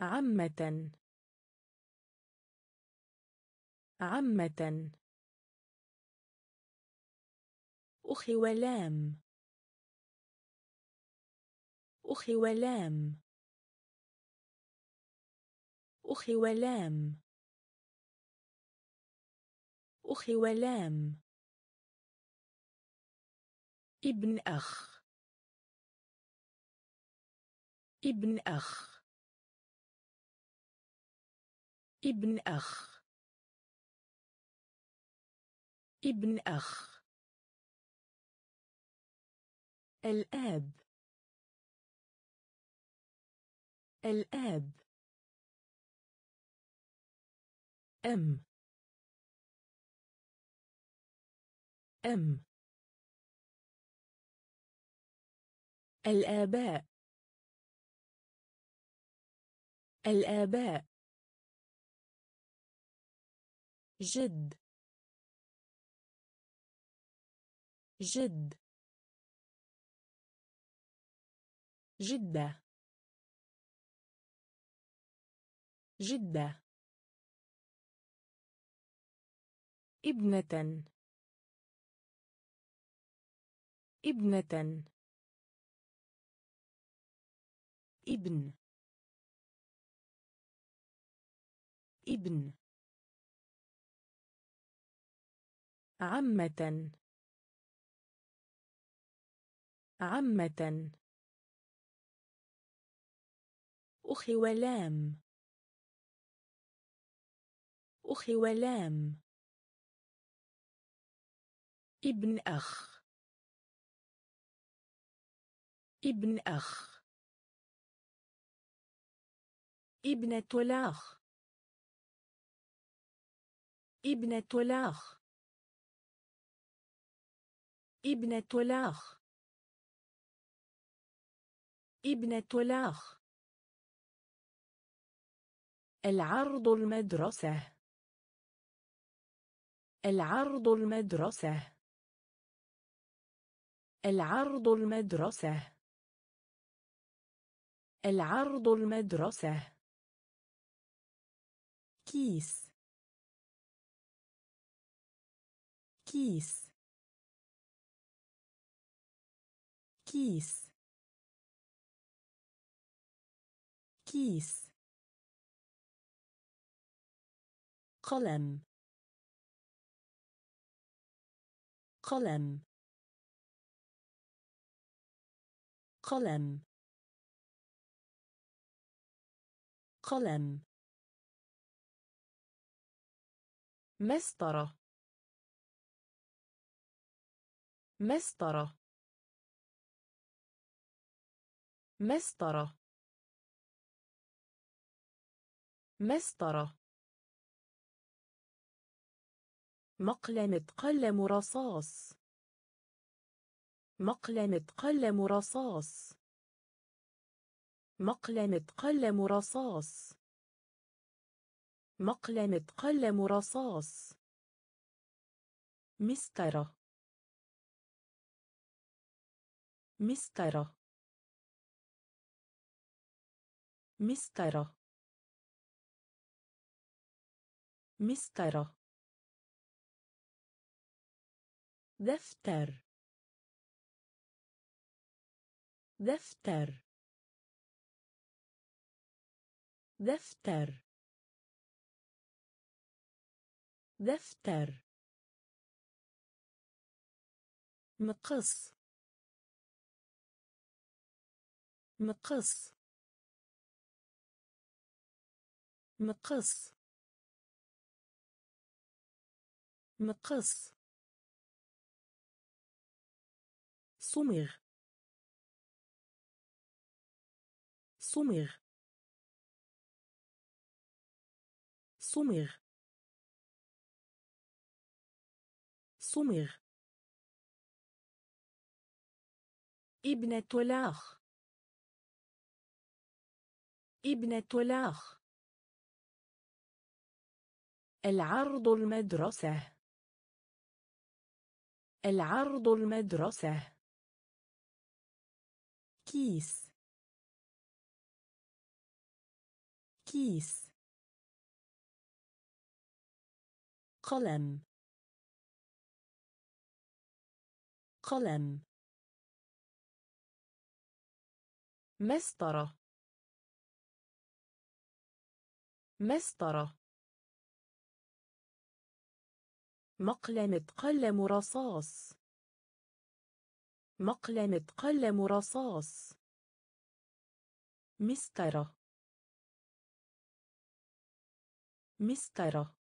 عامة عامة. أخي ولام. أخي ولام. أخي ولام. أخي ولام. ابن أخ. ابن أخ. ابن أخ. ابن أخ. الآب. الآب. أم. أم. الآباء. الآباء. جد. جد جدة جدة. ابنة ابنة. ابن ابن. عامة عامة. أخي ولام. أخي ولام. ابن أخ. ابن أخ. ابنة الأخ. ابنة الأخ. ابنة الأخ. ابنة الأخ العرض المدرسة. العرض المدرسة. العرض المدرسة. العرض المدرسة. كيس. كيس. كيس. كيس. قلم. قلم. قلم. قلم. مسطرة. مسطرة. مسطرة. مسطرة. مقلمة قلم رصاص مقلمة قلم رصاص مقلمة قلم رصاص مقلمة قلم رصاص مسطرة. مسطرة. مسطرة. مسطرة دفتر. دفتر. دفتر. دفتر. مقص. مقص. مقص. مقص. صمغ. صمغ. صمغ. صمغ. ابنة الأخ ابنة الأخ العرض المدرسة. العرض المدرسة. كيس. كيس. قلم. قلم. مسطرة. مسطرة. مقلمة قلم رصاص. مقلمة قلم رصاص. مسطرة. مسطرة.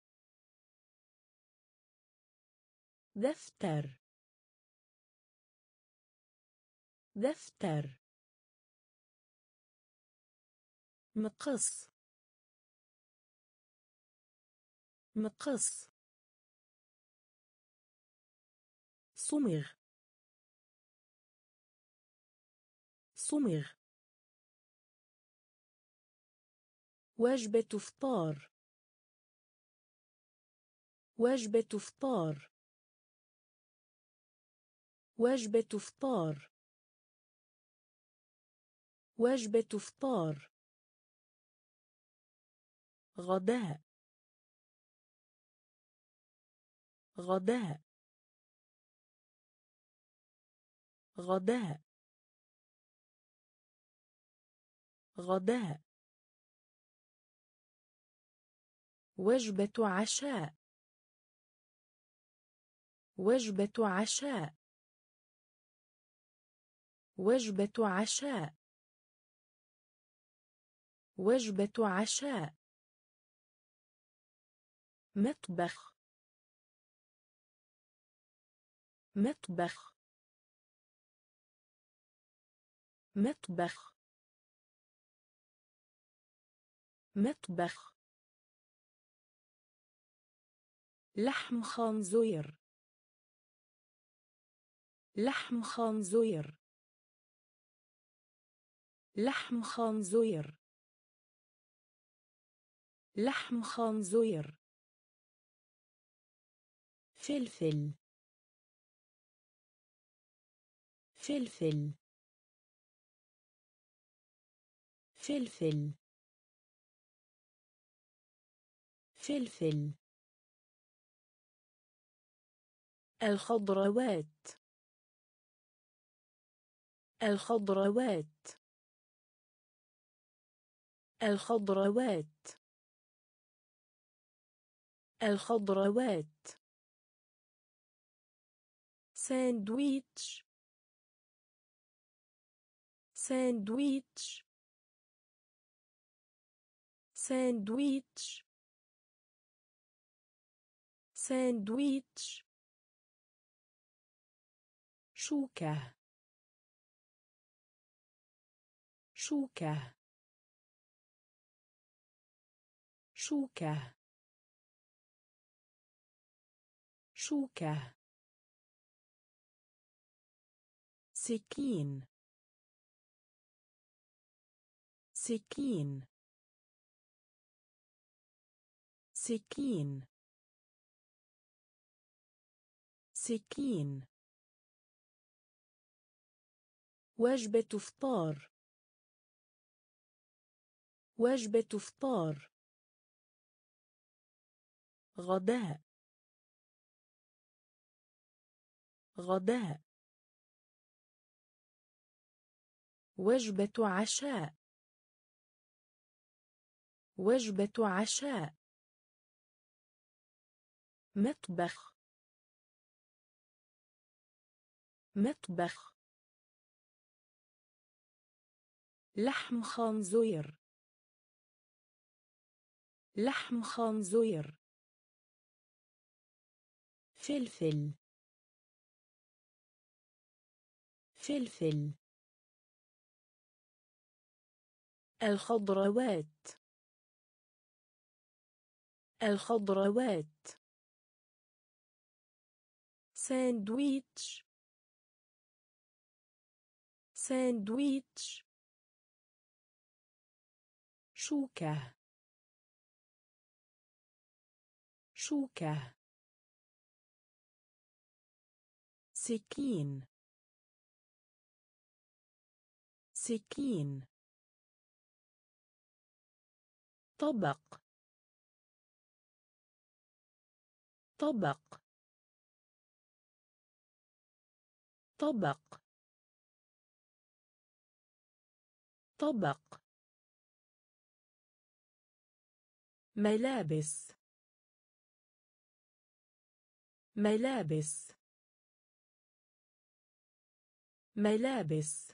دفتر. دفتر. مقص. مقص. صمغ. صمغ. وجبة إفطار وجبة إفطار وجبة إفطار وجبة إفطار غداء. غداء. غداء غداء وجبة عشاء. وجبة عشاء. وجبة عشاء. وجبة عشاء. مطبخ. مطبخ. مطبخ. مطبخ. لحم خنزير لحم خنزير لحم خنزير لحم خنزير فلفل. فلفل. فلفل. فلفل. الخضروات. الخضروات. الخضروات. الخضروات. ساندويتش. ساندويتش. ساندويتش. ساندويتش. شوكة. شوكة. شوكة. شوكة. سكين. سكين. سكين. سكين. وجبة إفطار وجبة إفطار غداء. غداء. وجبة عشاء. وجبة عشاء. مطبخ. مطبخ. لحم خنزير لحم خنزير فلفل. فلفل. الخضروات. الخضروات. ساندويتش. ساندويتش. شوكة. شوكة. سكين. سكين. طبق. طبق. طبق. طبق. ملابس. ملابس. ملابس.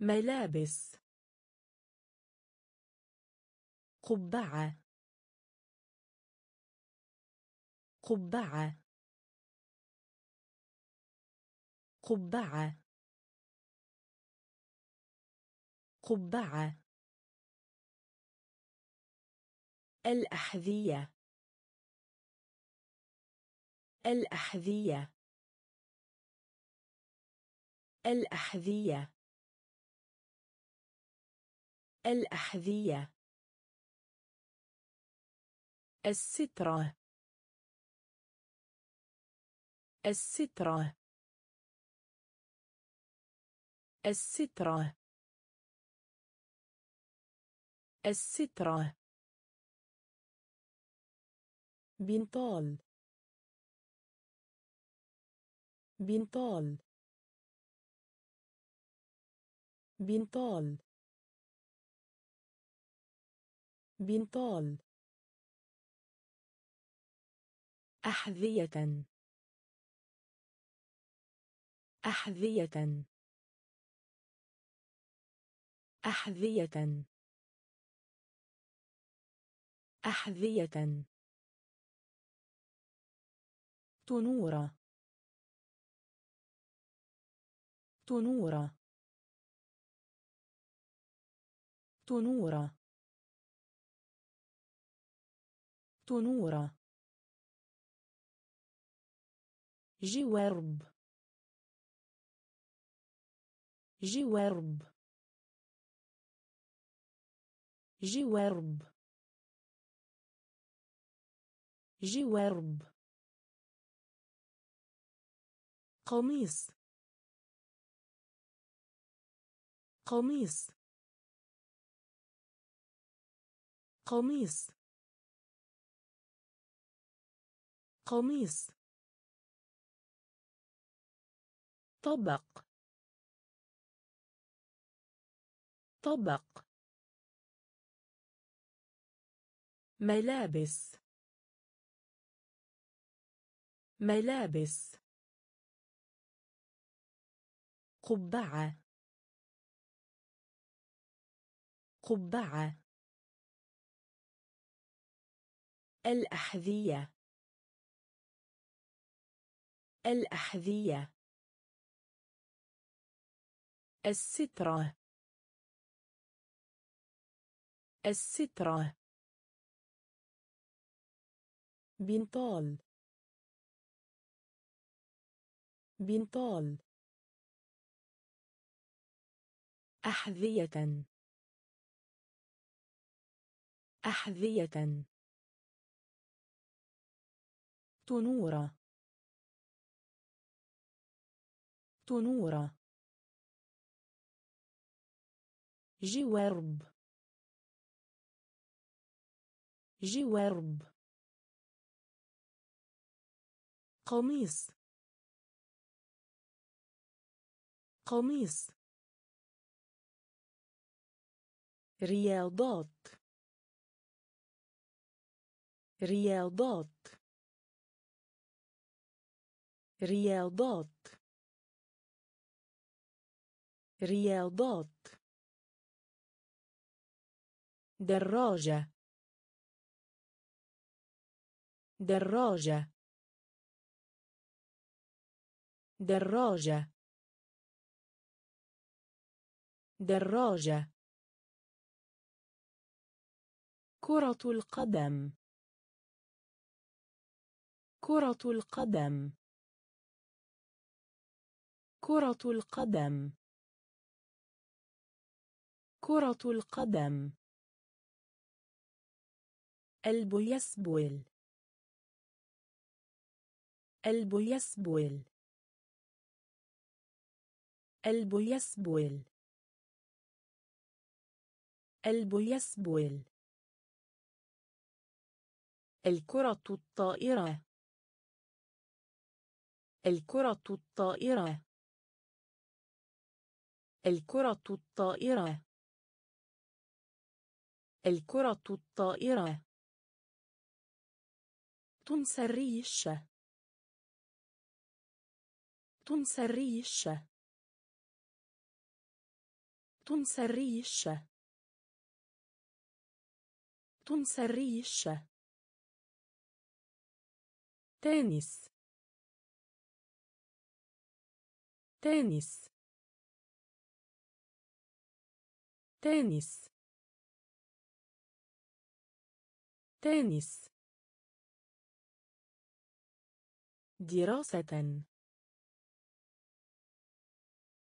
ملابس. قبعة. قبعة. قبعة. قبعة. الأحذية. الأحذية. الأحذية. الأحذية. السترة. السترة. السترة. السترة. بنطال. بنطال. بنطال. بنطال. أحذية. أحذية. أحذية. أحذية. تنورة تنورة تنورة تنورة جوارب. جوارب. جوارب. جوارب. قميص. قميص. قميص. قميص. طبق. طبق. ملابس. ملابس. قبعة. قبعة. الأحذية. الأحذية. السترة. السترة. بنطال بنطال أحذية. أحذية. تنورة تنورة جوارب. جوارب. قميص. قميص. رياضات. رياضات. رياضات. رياضات. دراجة. دراجة. دراجة. دراجة. كرة القدم. كرة القدم. كرة القدم. كرة القدم. البيسبول البيسبول قلب يسبل. الكرة الطائرة. الكرة الطائرة. الكرة الطائرة. الكرة الطائرة. تنسى الريش. تنسى الريش. تنسى الريش. تنسى الريش. تنس. تنس. تنس. تنس. دراسة.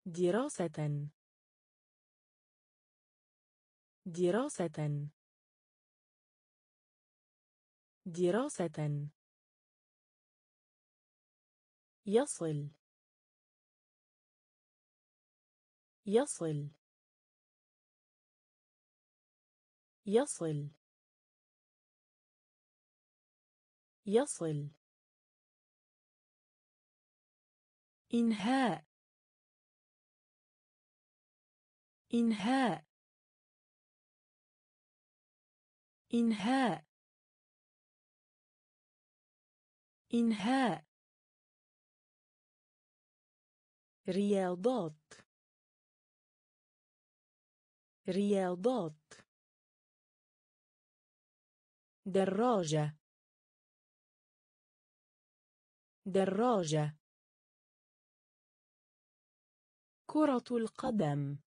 دراسة. دراسة. دراسة. يصل. يصل. يصل. يصل. إنهاء. إنهاء. إنهاء. إنهاء. رياضات. رياضات. دراجة. دراجة. كرة القدم.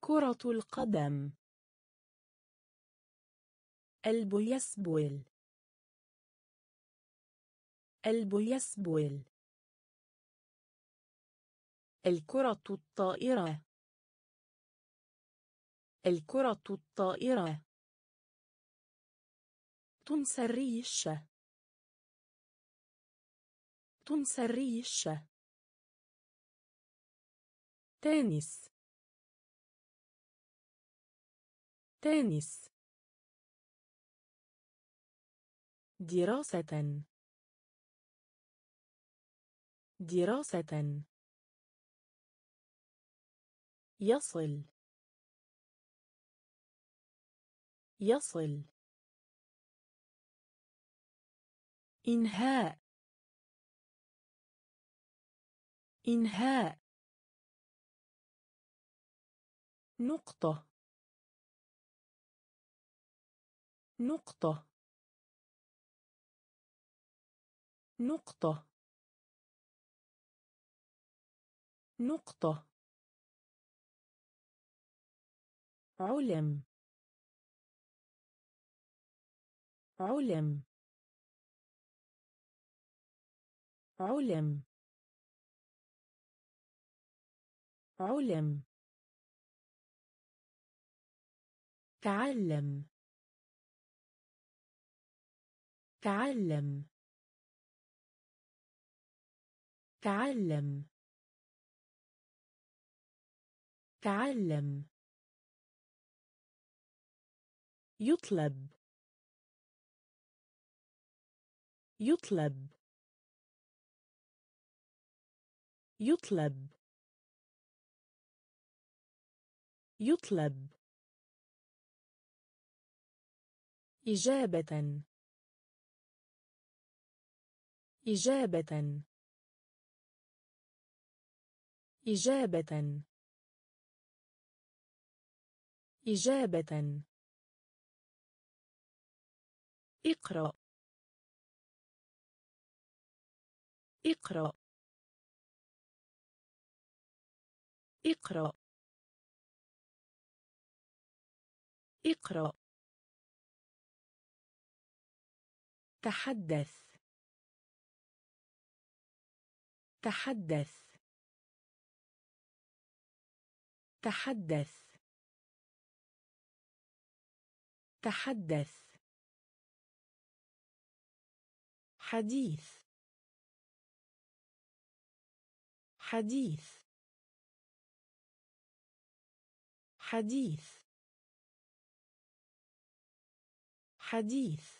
كرة القدم. قلب يسبل. قلب يسبل. الكرة الطائرة. الكرة الطائرة. تنسى الريش. تنسى الريش. تنس. تنس. دراسة. دراسة. يصل. يصل. إنهاء. إنهاء. نقطة. نقطة. نقطة. نقطة. علم. علم. علم. علم. تعلم. تعلم. تعلم. تعلم. يطلب. يطلب. يطلب. يطلب. إجابة. إجابة. إجابة. إجابة. اقرأ. اقرأ. اقرأ. اقرأ. تحدث. تحدث. تحدث. تحدث. حديث. حديث. حديث. حديث.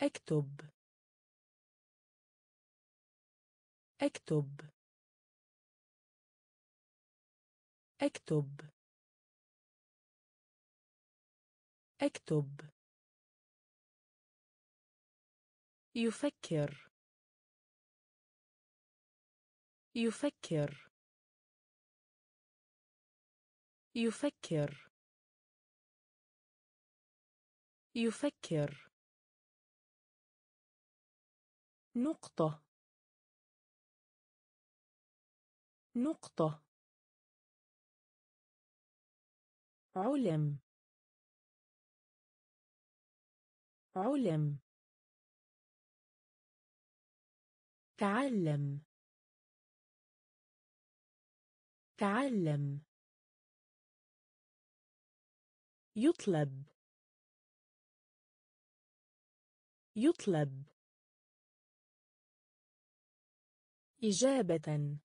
اكتب. اكتب. اكتب. اكتب. يفكر. يفكر. يفكر. يفكر. نقطة. نقطة. علم. علم. تعلم. تعلم. يطلب. يطلب. إجابة.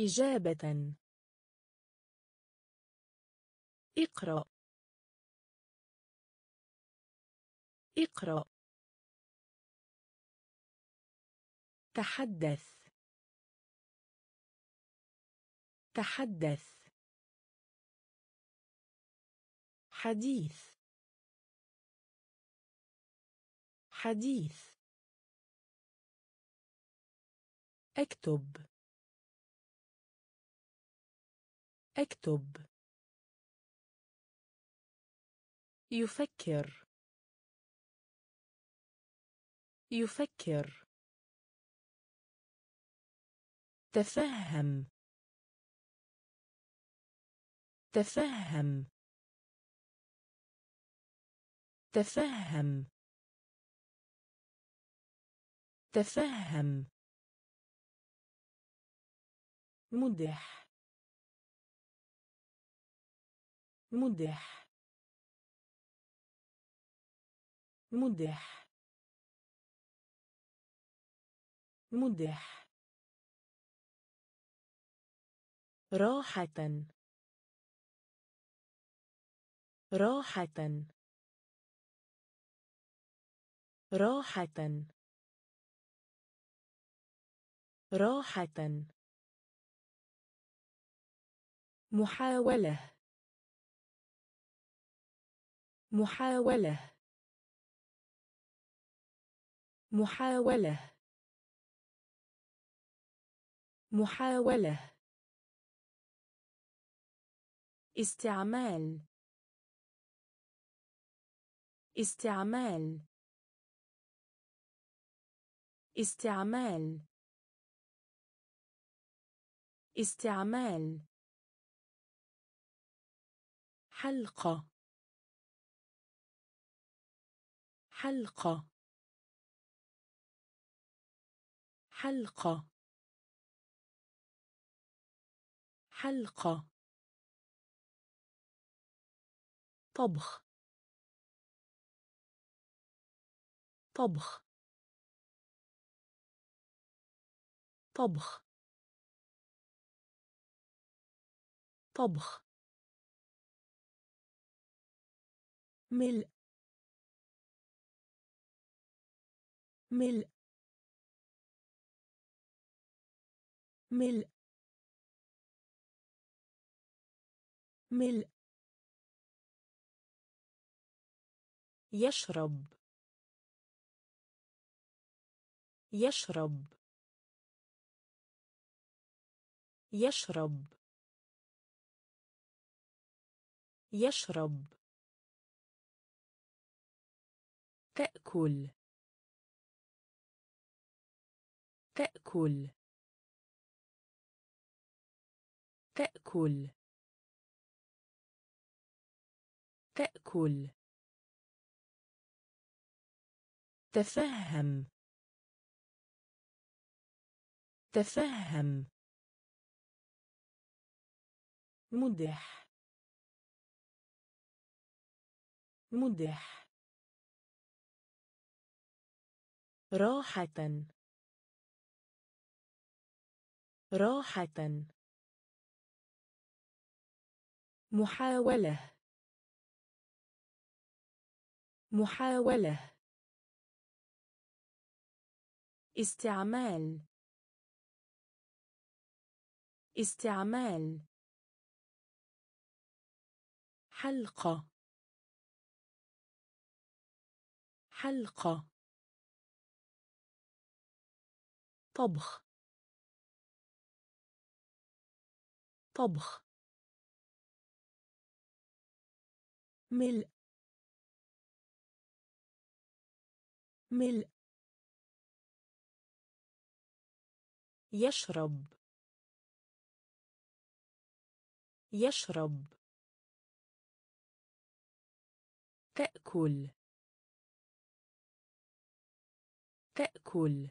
إجابة. اقرأ. اقرأ. تحدث. تحدث. حديث. حديث. اكتب. اكتب. يفكر. يفكر. تفهم. تفهم. تفهم. تفهم. مدح. مدح. مدح مدح راحة. راحة. راحة. راحة. محاولة. محاولة. محاولة. محاولة. استعمال. استعمال. استعمال. استعمال. حلقة. حلقة. حلقة. حلقة. طبخ. طبخ. طبخ. طبخ. ملء. ملء. ملء ملء يشرب. يشرب. يشرب. يشرب. تأكل. تأكل. تأكل. تأكل. تفهم. تفهم. مدح. مدح. راحة. راحة. محاولة. محاولة. استعمال. استعمال. حلقة. حلقة. طبخ. طبخ. ملء ملء يشرب يشرب. تأكل تأكل.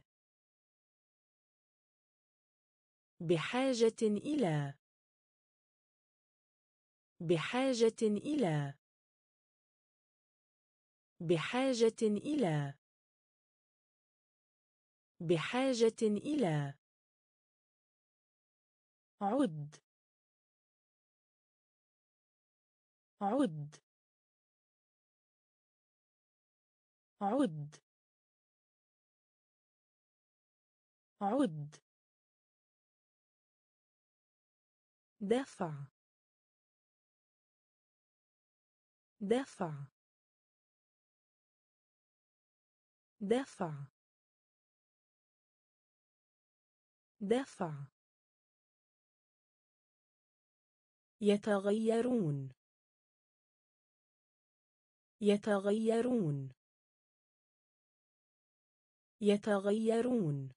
بحاجة إلى بحاجة إلى. بحاجة إلى. بحاجة إلى. عد. عد. عد. عد. دفع. دفع. دفع. دفع. يتغيرون. يتغيرون. يتغيرون.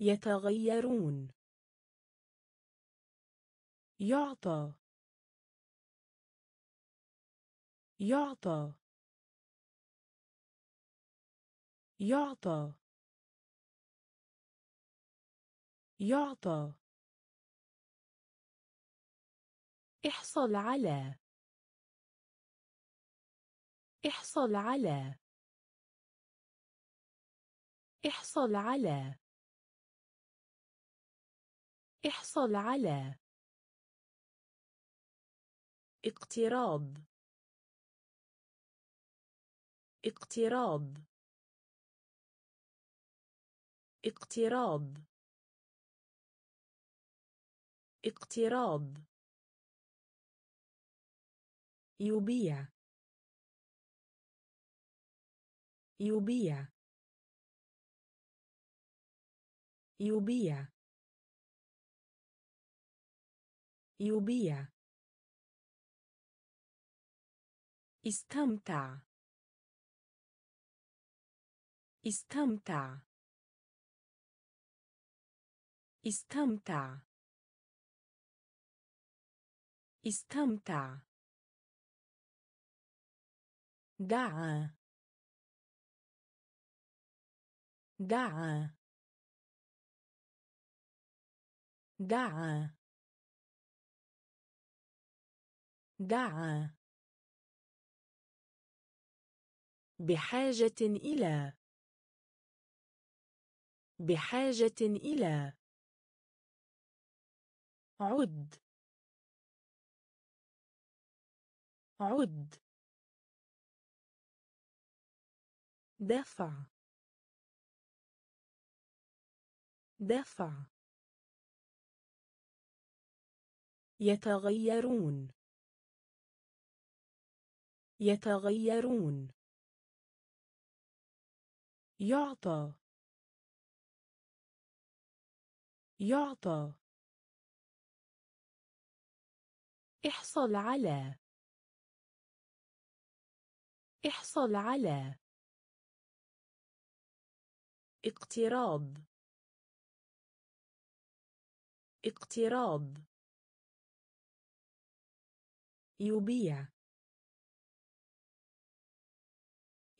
يتغيرون. يعطى. يعطى. يعطى. يعطى. احصل على. احصل على. احصل على. احصل على. اقتراب اقتراب اقتراب. اقتراب. يبيع. يبيع. يبيع. يبيع. استمتع. استمتع. استمتع. استمتع. دعا. دعا. دعا. دعا. بحاجة إلى. بحاجة إلى. عد. عد. دفع دفع يتغيرون. يتغيرون. يعطى. يعطى. احصل على. احصل على. اقتراب اقتراب يبيع.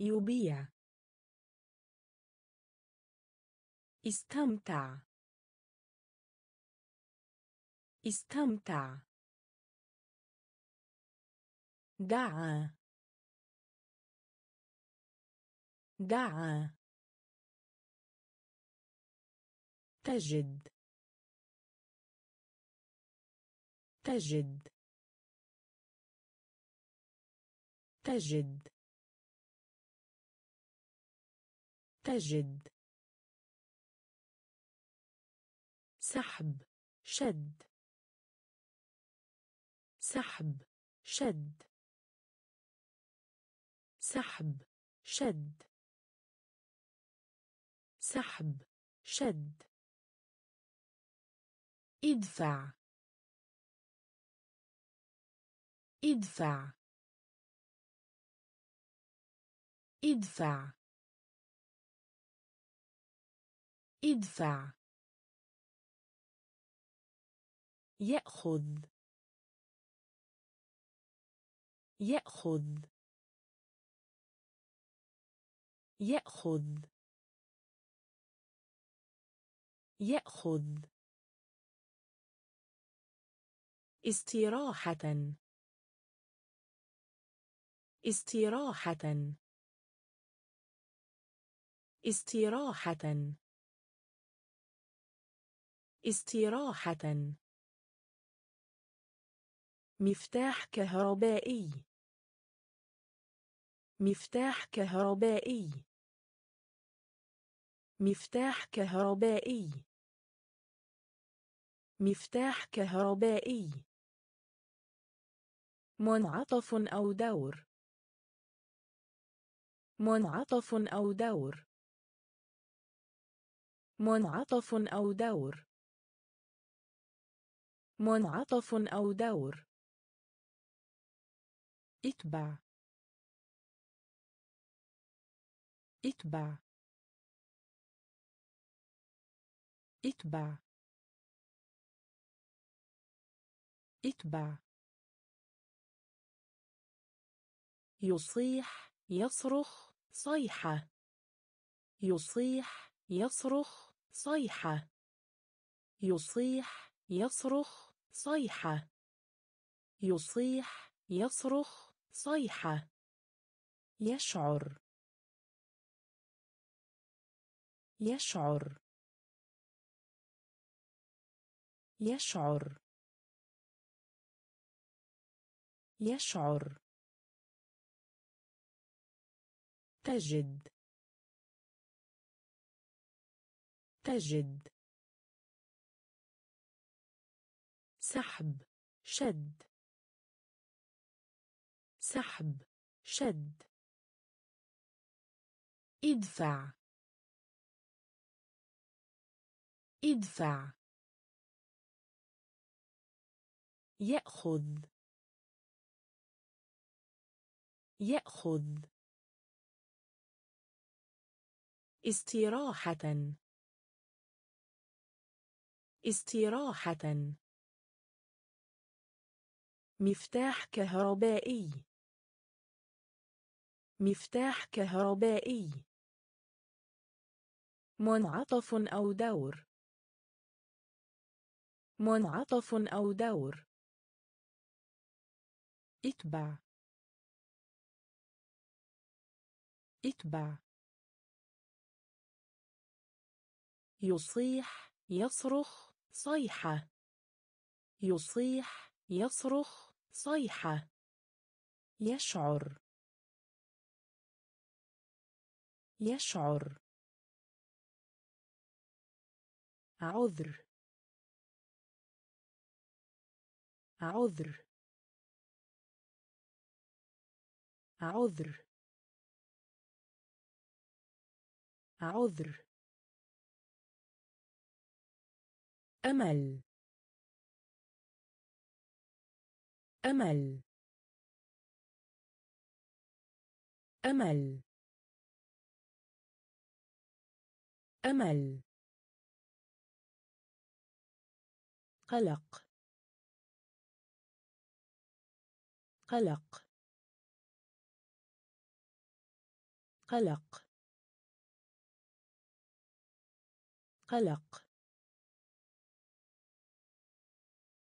يبيع. استمتع. استمتع. دعا. دعا. تجد. تجد. تجد. تجد. سحب. شد. سحب. شد. سحب شد. سحب شد. ادفع. ادفع. ادفع. ادفع. يأخذ. يأخذ. يأخذ. يأخذ. استراحة. استراحة. استراحة. استراحة. مفتاح كهربائي. مفتاح كهربائي. مفتاح كهربائي. مفتاح كهربائي. منعطف أو دور. منعطف أو دور. منعطف أو دور. منعطف أو دور. اتبع. اتبع. اتبع. اتبع. يصيح يصرخ صيحة. يصيح يصرخ صيحة. يصيح يصرخ صيحة. يصيح يصرخ صيحة. يشعر. يشعر. يشعر. يشعر. تجد. تجد. سحب. شد. سحب. شد. ادفع. ادفع. يأخذ. يأخذ. استراحة. استراحة. مفتاح كهربائي. مفتاح كهربائي. منعطف أو دور. منعطف أو دور. اتبع. اتبع. يصيح يصرخ صيحة. يصيح يصرخ صيحة. يشعر. يشعر. عذر. عذر. عذر. عذر. أمل. أمل. أمل. أمل. قلق. قلق. قلق. قلق.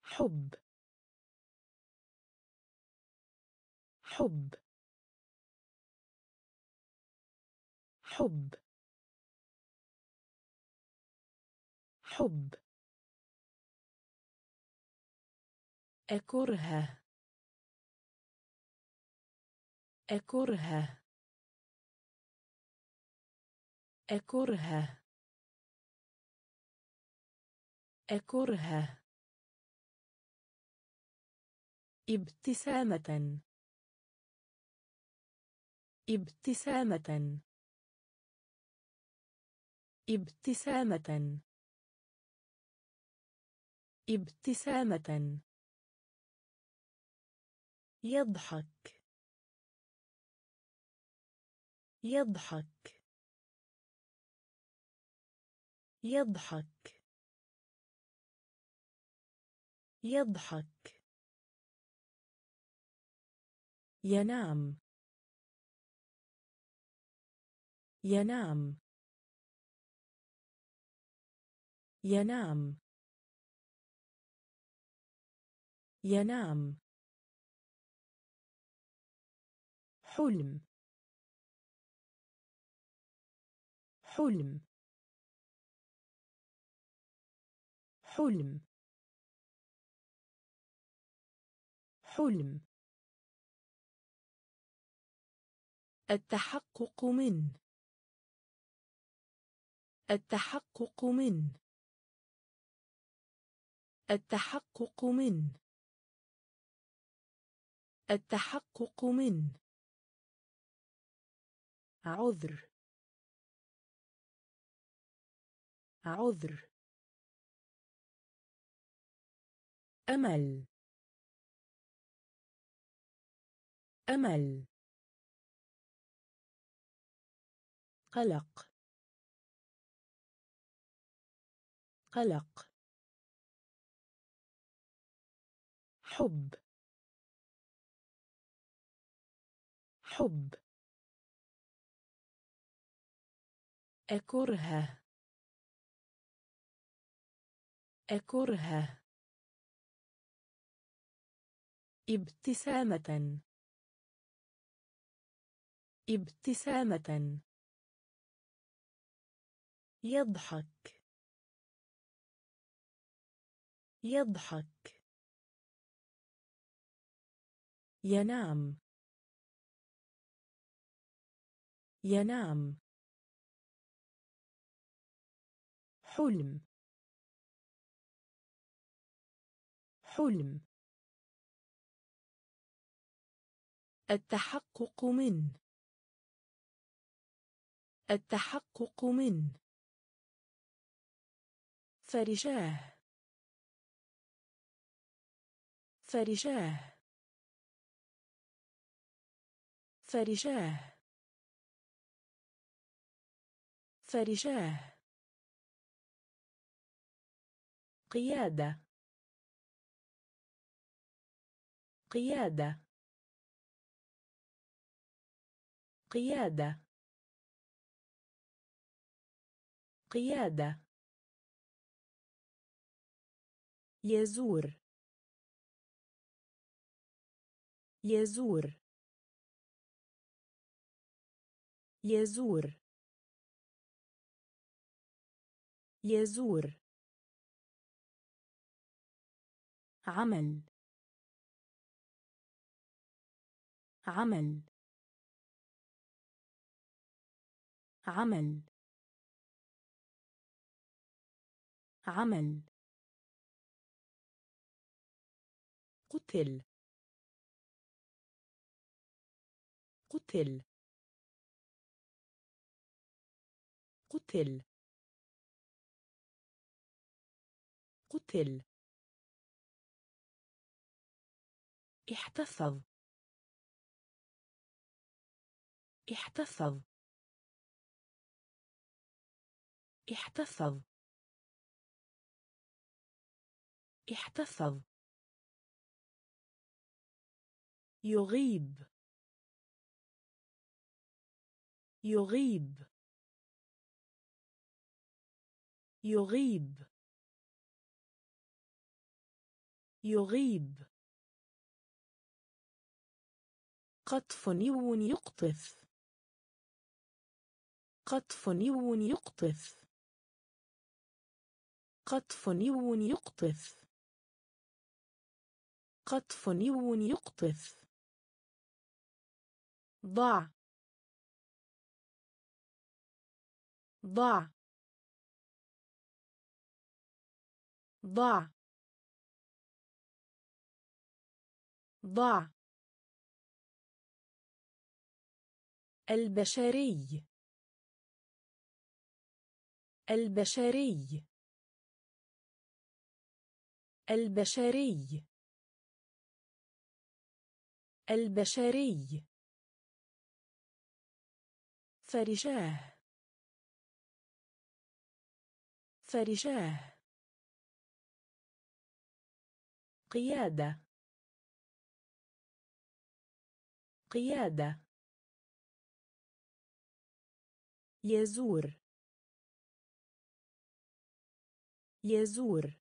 حب. حب. حب. حب. أكره أكره أكره. أكره. ابتسامة. ابتسامة. ابتسامة. ابتسامة. يضحك. يضحك. يضحك. يضحك. ينام. ينام. ينام. ينام. حلم. حلم. حلم. حلم. التحقق من. التحقق من. التحقق من. التحقق من. عذر. عذر. أمل. أمل. قلق. قلق. حب. حب. أكره. أكره. ابتسامة. ابتسامة. يضحك. يضحك. ينام. ينام. حلم. حلم. التحقق من. التحقق من. فرشاه. فرشاه. فرشاه. فرشاه. قيادة. قيادة. قيادة. قيادة. يزور. يزور. يزور. يزور. عمل. عمل. عمل. عمل. قتل. قتل. قتل. قتل. احتفظ. احتفظ. احتفظ. احتفظ. يغيب. يغيب. يغيب. يغيب. قطف نيو يقطف قطف نيو يقطف قطف نيو يقطف. قطف نيو يقطف. ضع. ضع. ضع. ضع. البشري. البشري. البشري. البشري. فرشاه. فرشاه. قيادة. قيادة. يزور. يزور.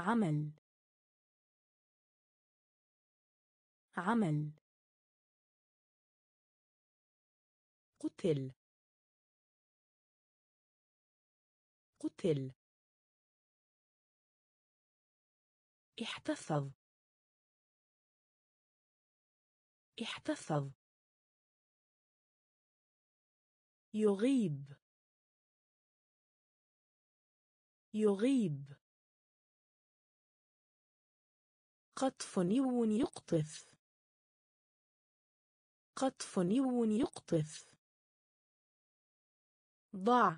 عمل. عمل. قتل. قتل. احتفظ. احتفظ. يغيب. يغيب. قطف نيو يقطف. قطف نيو يقطف. ضع.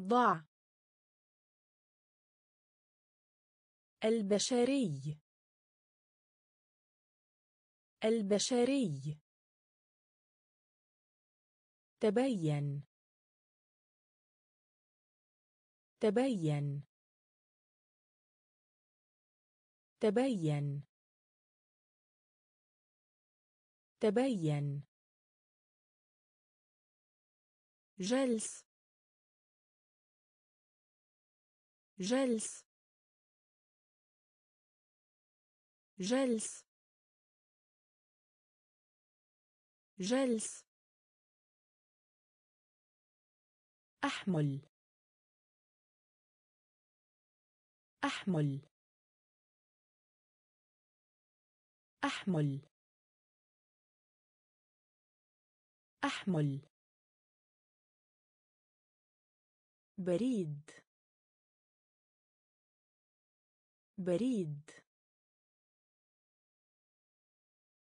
ضع. البشري. البشري. تبين. تبين. تبين. تبين. جلس. جلس. جلس. جلس. أحمل. أحمل. أحمل. أحمل. بريد. بريد.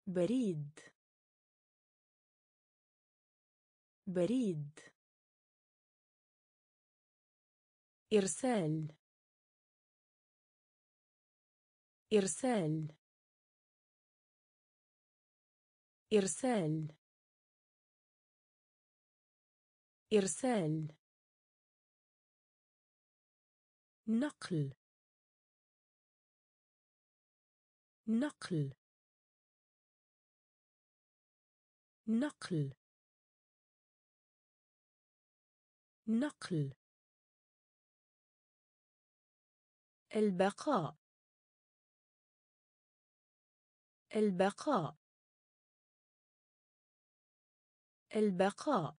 بريد. بريد. إرسال. إرسال. إرسال. إرسال. نقل. نقل. نقل. نقل. البقاء. البقاء. البقاء.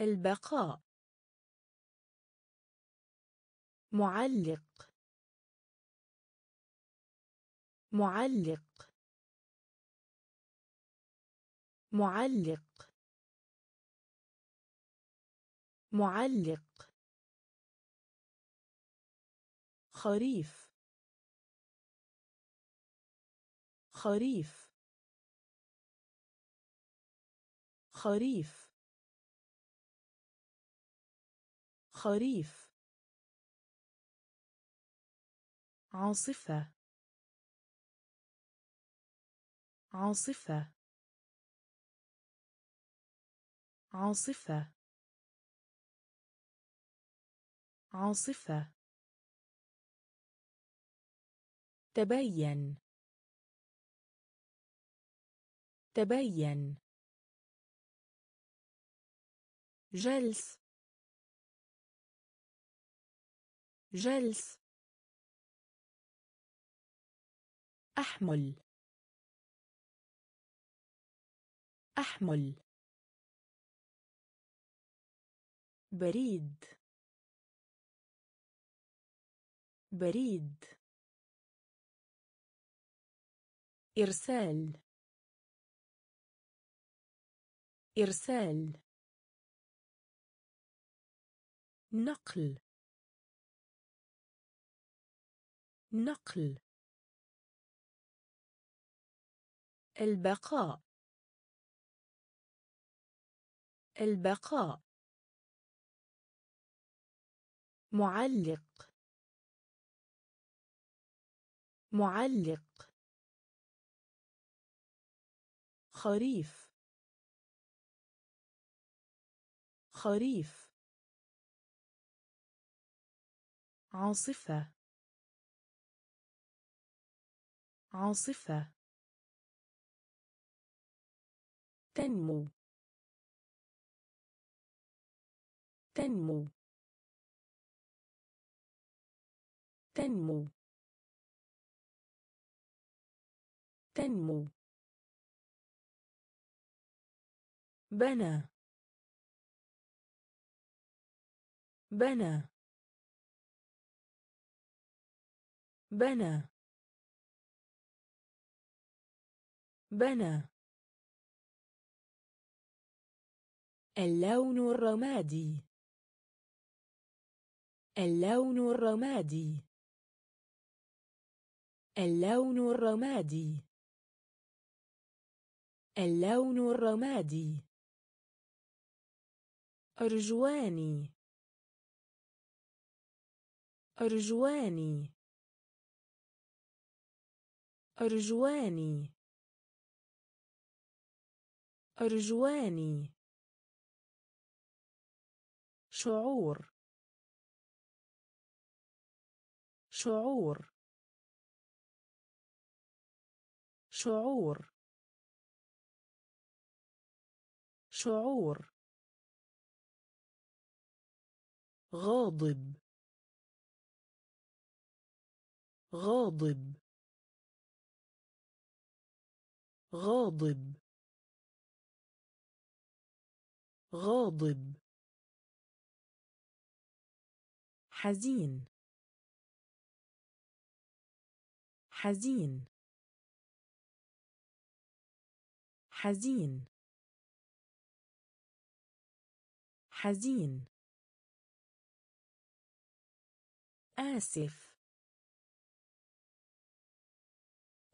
البقاء. معلق. معلق. معلق. معلق. خريف. خريف. خريف. خريف. عاصفة. عاصفة. عاصفة. عاصفة. تبين. تبين. جلس. جلس. أحمل. أحمل. بريد. بريد. إرسال. إرسال. نقل. نقل. البقاء. البقاء. معلق. معلق. خريف. خريف. عاصفة. عاصفة. تنمو. تنمو. تنمو. تنمو. بنى. بنى. بنى. بنى. اللون الرمادي. اللون الرمادي. اللون الرمادي. اللون الرمادي. أرجواني. أرجواني. أرجواني. أرجواني. شعور. شعور. شعور. شعور. غاضب. غاضب. غاضب. غاضب. حزين. حزين. حزين. حزين. آسف.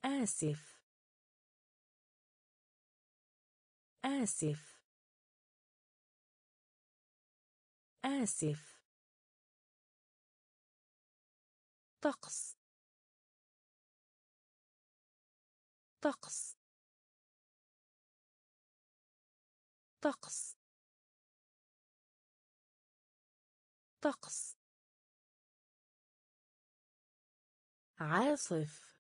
آسف. آسف. آسف. طقس. طقس. طقس. طقس. عاصف.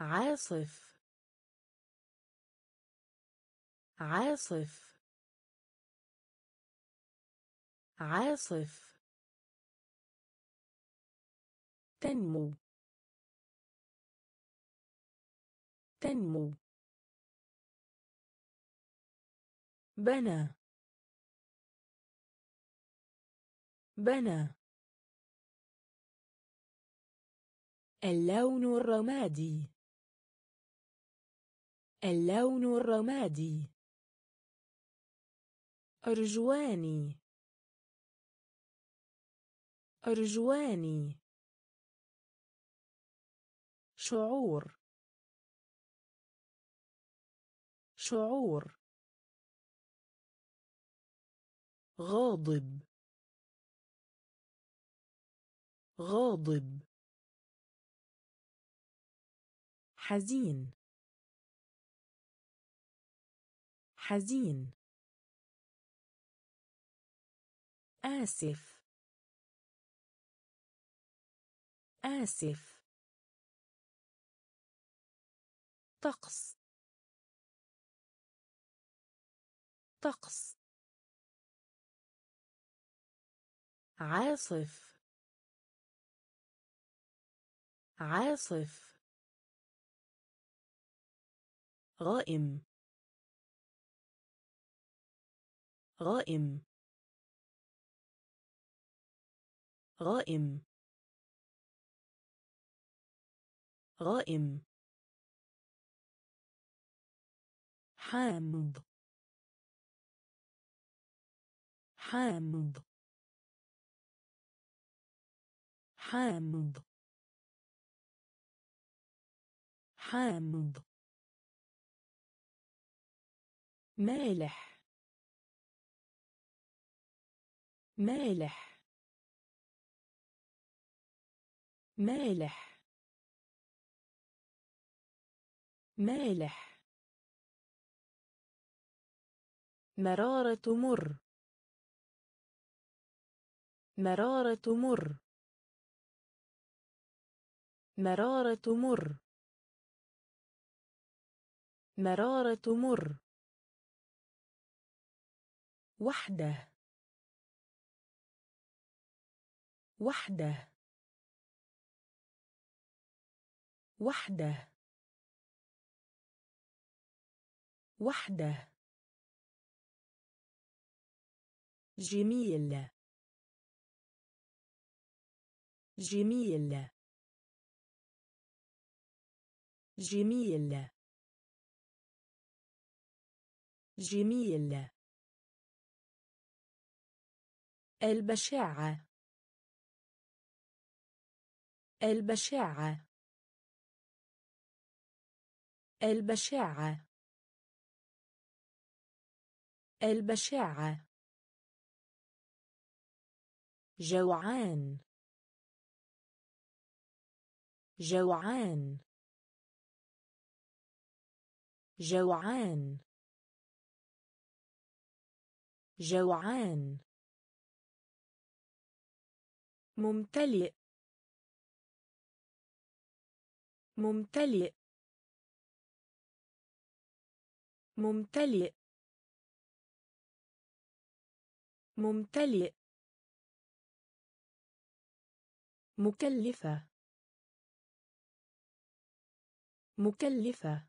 عاصف. عاصف. عاصف. تنمو. تنمو. بنى. بنى. اللون الرمادي. اللون الرمادي. أرجواني. أرجواني. شعور. شعور. غاضب. غاضب. حزين. حزين. آسف. آسف. طقس. طقس. عاصف. عاصف. غائم. غائم. غائم. غائم. حامض. حامض. حامض. حامض. مالح. مالح. مالح. مالح. مرارة مر مرارة مر مرارة مر مرارة مر وحده. وحده. وحده. وحده. جميل. جميل. جميل. جميل. البشاعة. البشاعة. البشاعة. البشاعة. جوعان. جوعان. جوعان. جوعان. ممتلئ. ممتلئ. ممتلئ. ممتلئ. مكلفة. مكلفة.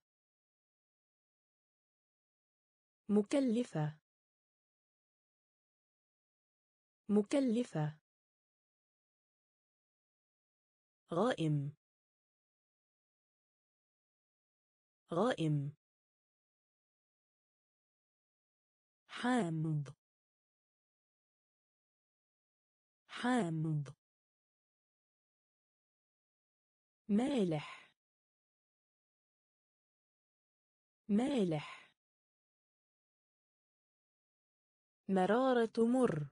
مكلفة. مكلفة. غائم. غائم. حامض. حامض. مالح. مالح. مرارة مر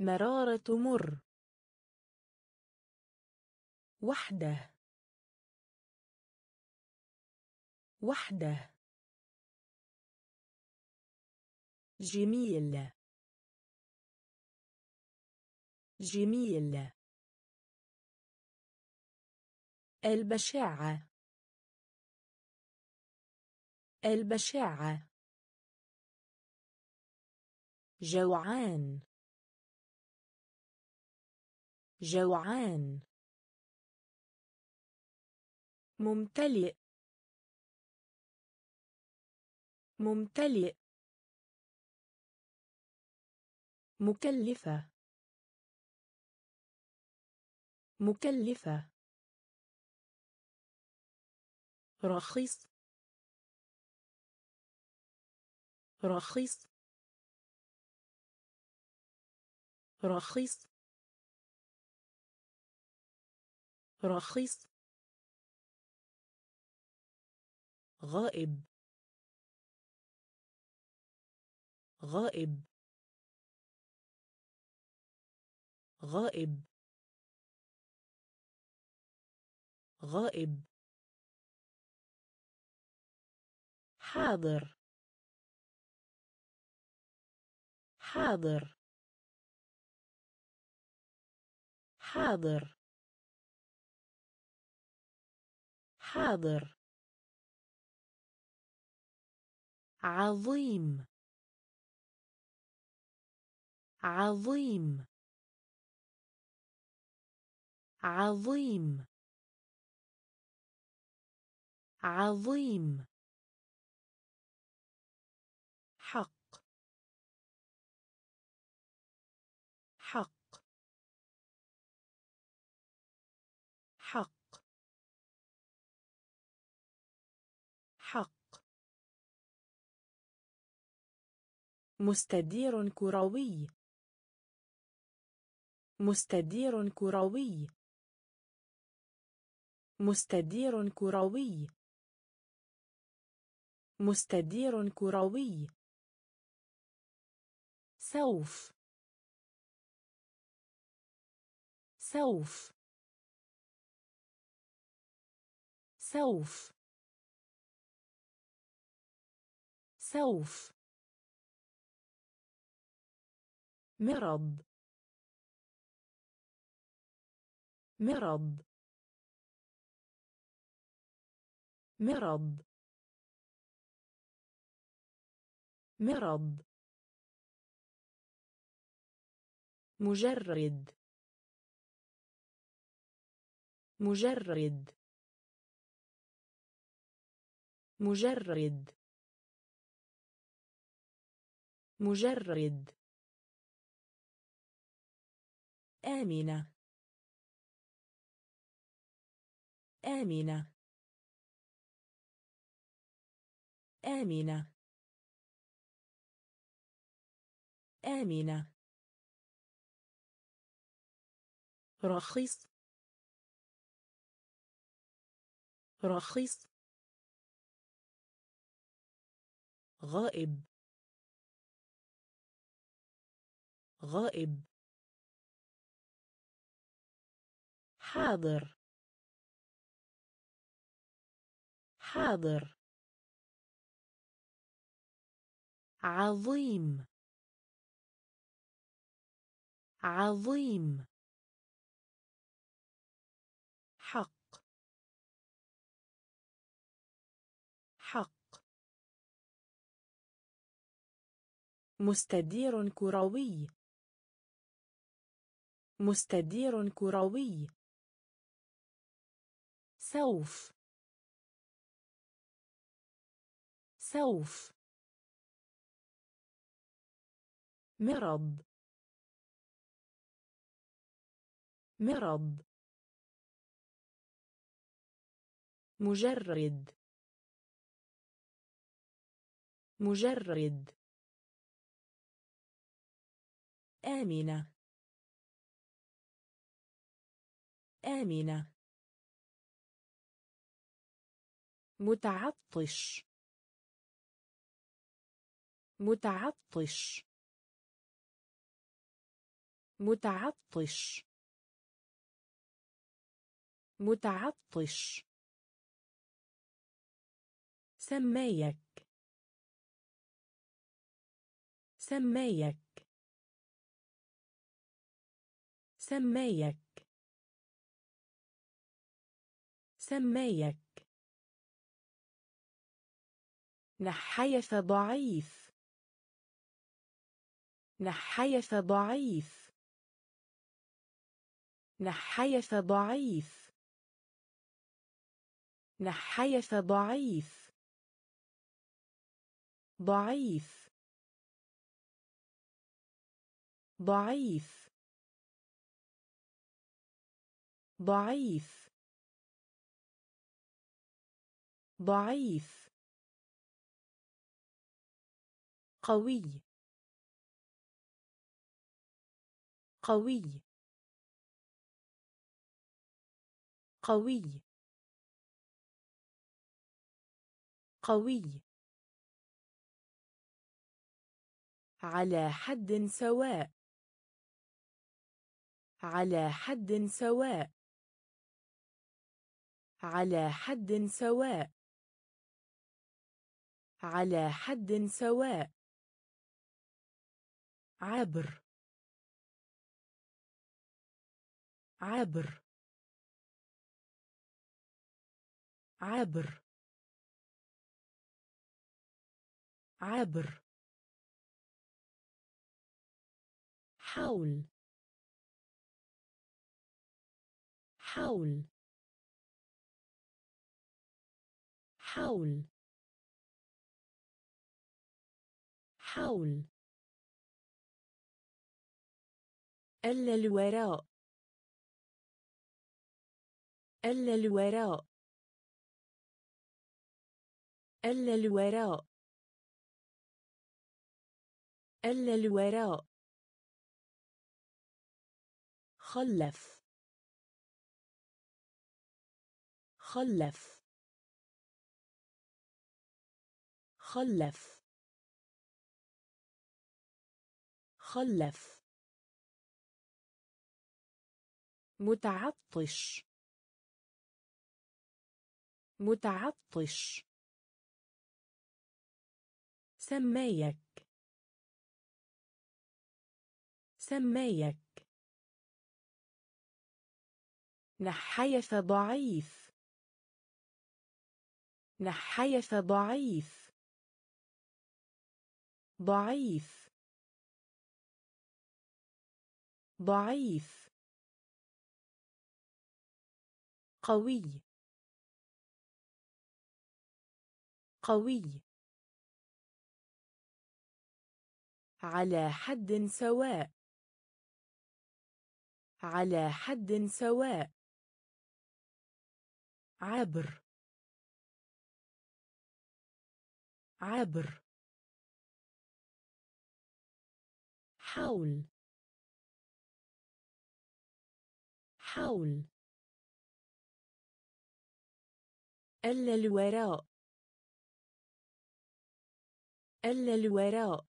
مرارة مر وحده. وحده. جميل. جميل. البشاعة. البشاعة. جوعان. جوعان. ممتلئ. ممتلئ. مكلفة. مكلفة. رخيص. رخيص. رخيص. رخيص. غائب. غائب. غائب. غائب. حاضر. حاضر. حاضر. حاضر. عظيم. عظيم. عظيم. عظيم. حق. حق. حق. حق. مستدير كروي. مستدير كروي. مستدير كروي. مستدير كروي. سوف. سوف. سوف. سوف. مرض. مرض. مرض. مرض. مجرد. مجرد. مجرد. مجرد. آمنة. آمنة. آمنة. آمنة. رخيص. رخيص. غائب. غائب. حاضر. حاضر. عظيم. عظيم. حق. حق. مستدير كروي. مستدير كروي. سوف. سوف. مرض. مرض. مجرد. مجرد. آمنة. آمنة. متعطش. متعطش. متعطش. متعطش. سمايك. سمايك. سمايك. سمايك. نحيف ضعيف. نحيف ضعيف. نحيف ضعيف. نحيف ضعيف. ضعيف. ضعيف. ضعيف. ضعيف. قوي. قوي. قوي. قوي. على حد سواء. على حد سواء. على حد سواء. على حد سواء. عبر. عبر. عبر عبر حول. حول. حول. حول. ألا الوراء. ألا الوراء. ألا الوراء. ألا الوراء. خلف. خلف. خلف. خلف. متعطش. متعطش. سمايك. سمايك. نحيف ضعيف. نحيف ضعيف. ضعيف. ضعيف. قوي. قوي. على حد سواء. على حد سواء. عبر. عبر. حول. حول. ألا الوراء. ألا الوراء.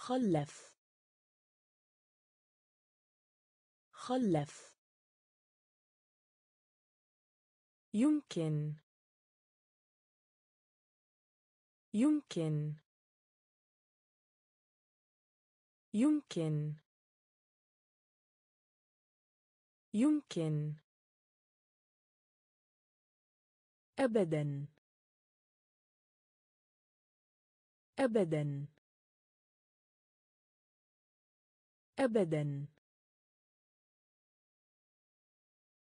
خلف. خلف. يمكن. يمكن. يمكن. يمكن. أبدا. أبدا. أبدا.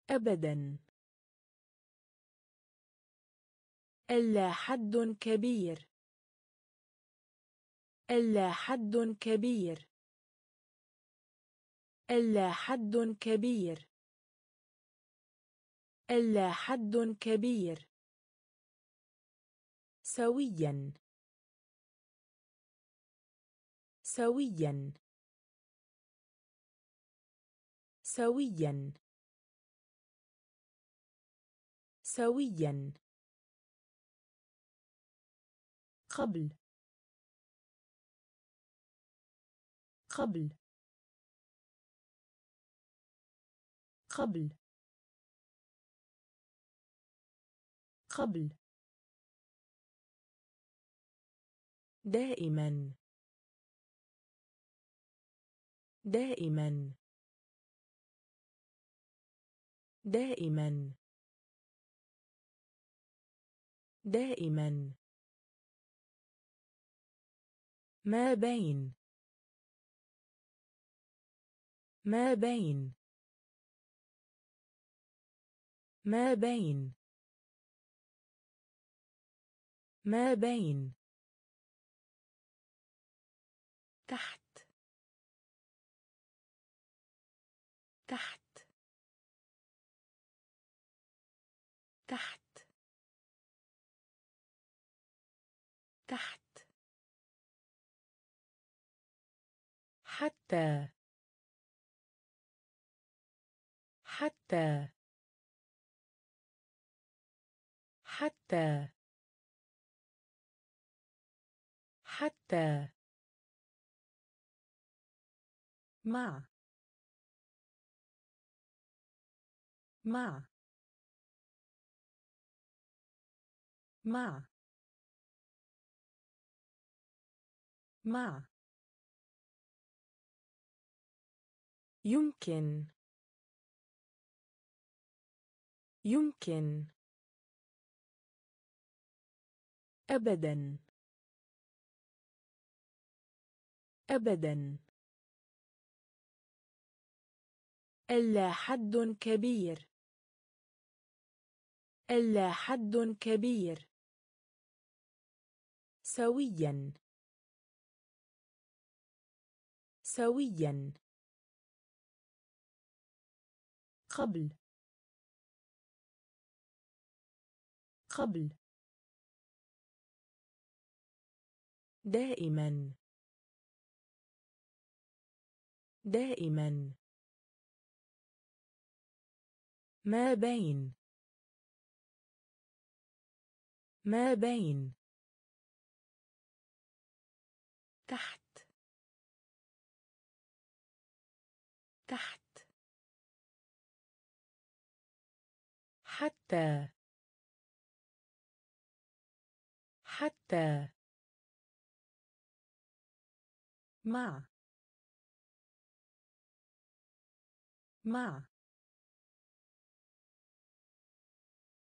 أبدا. ألا حد كبير. ألا حد كبير. ألا حد كبير. ألا حد كبير. سويا. سويا. سويا. سويا. قبل. قبل. قبل. قبل. دائما. دائما. دائما. دائما. ما بين. ما بين. ما بين. ما بين. تحت. تحت. تحت. تحت. حتى. حتى. حتى. حتى. مع. مع. مع مع. يمكن يمكن. أبدا. أبدا. ألا حد كبير. ألا حد كبير. سويا. سويا. قبل. قبل. دائما. دائما. ما بين. ما بين. تحت. تحت. حتى. حتى. مع. مع.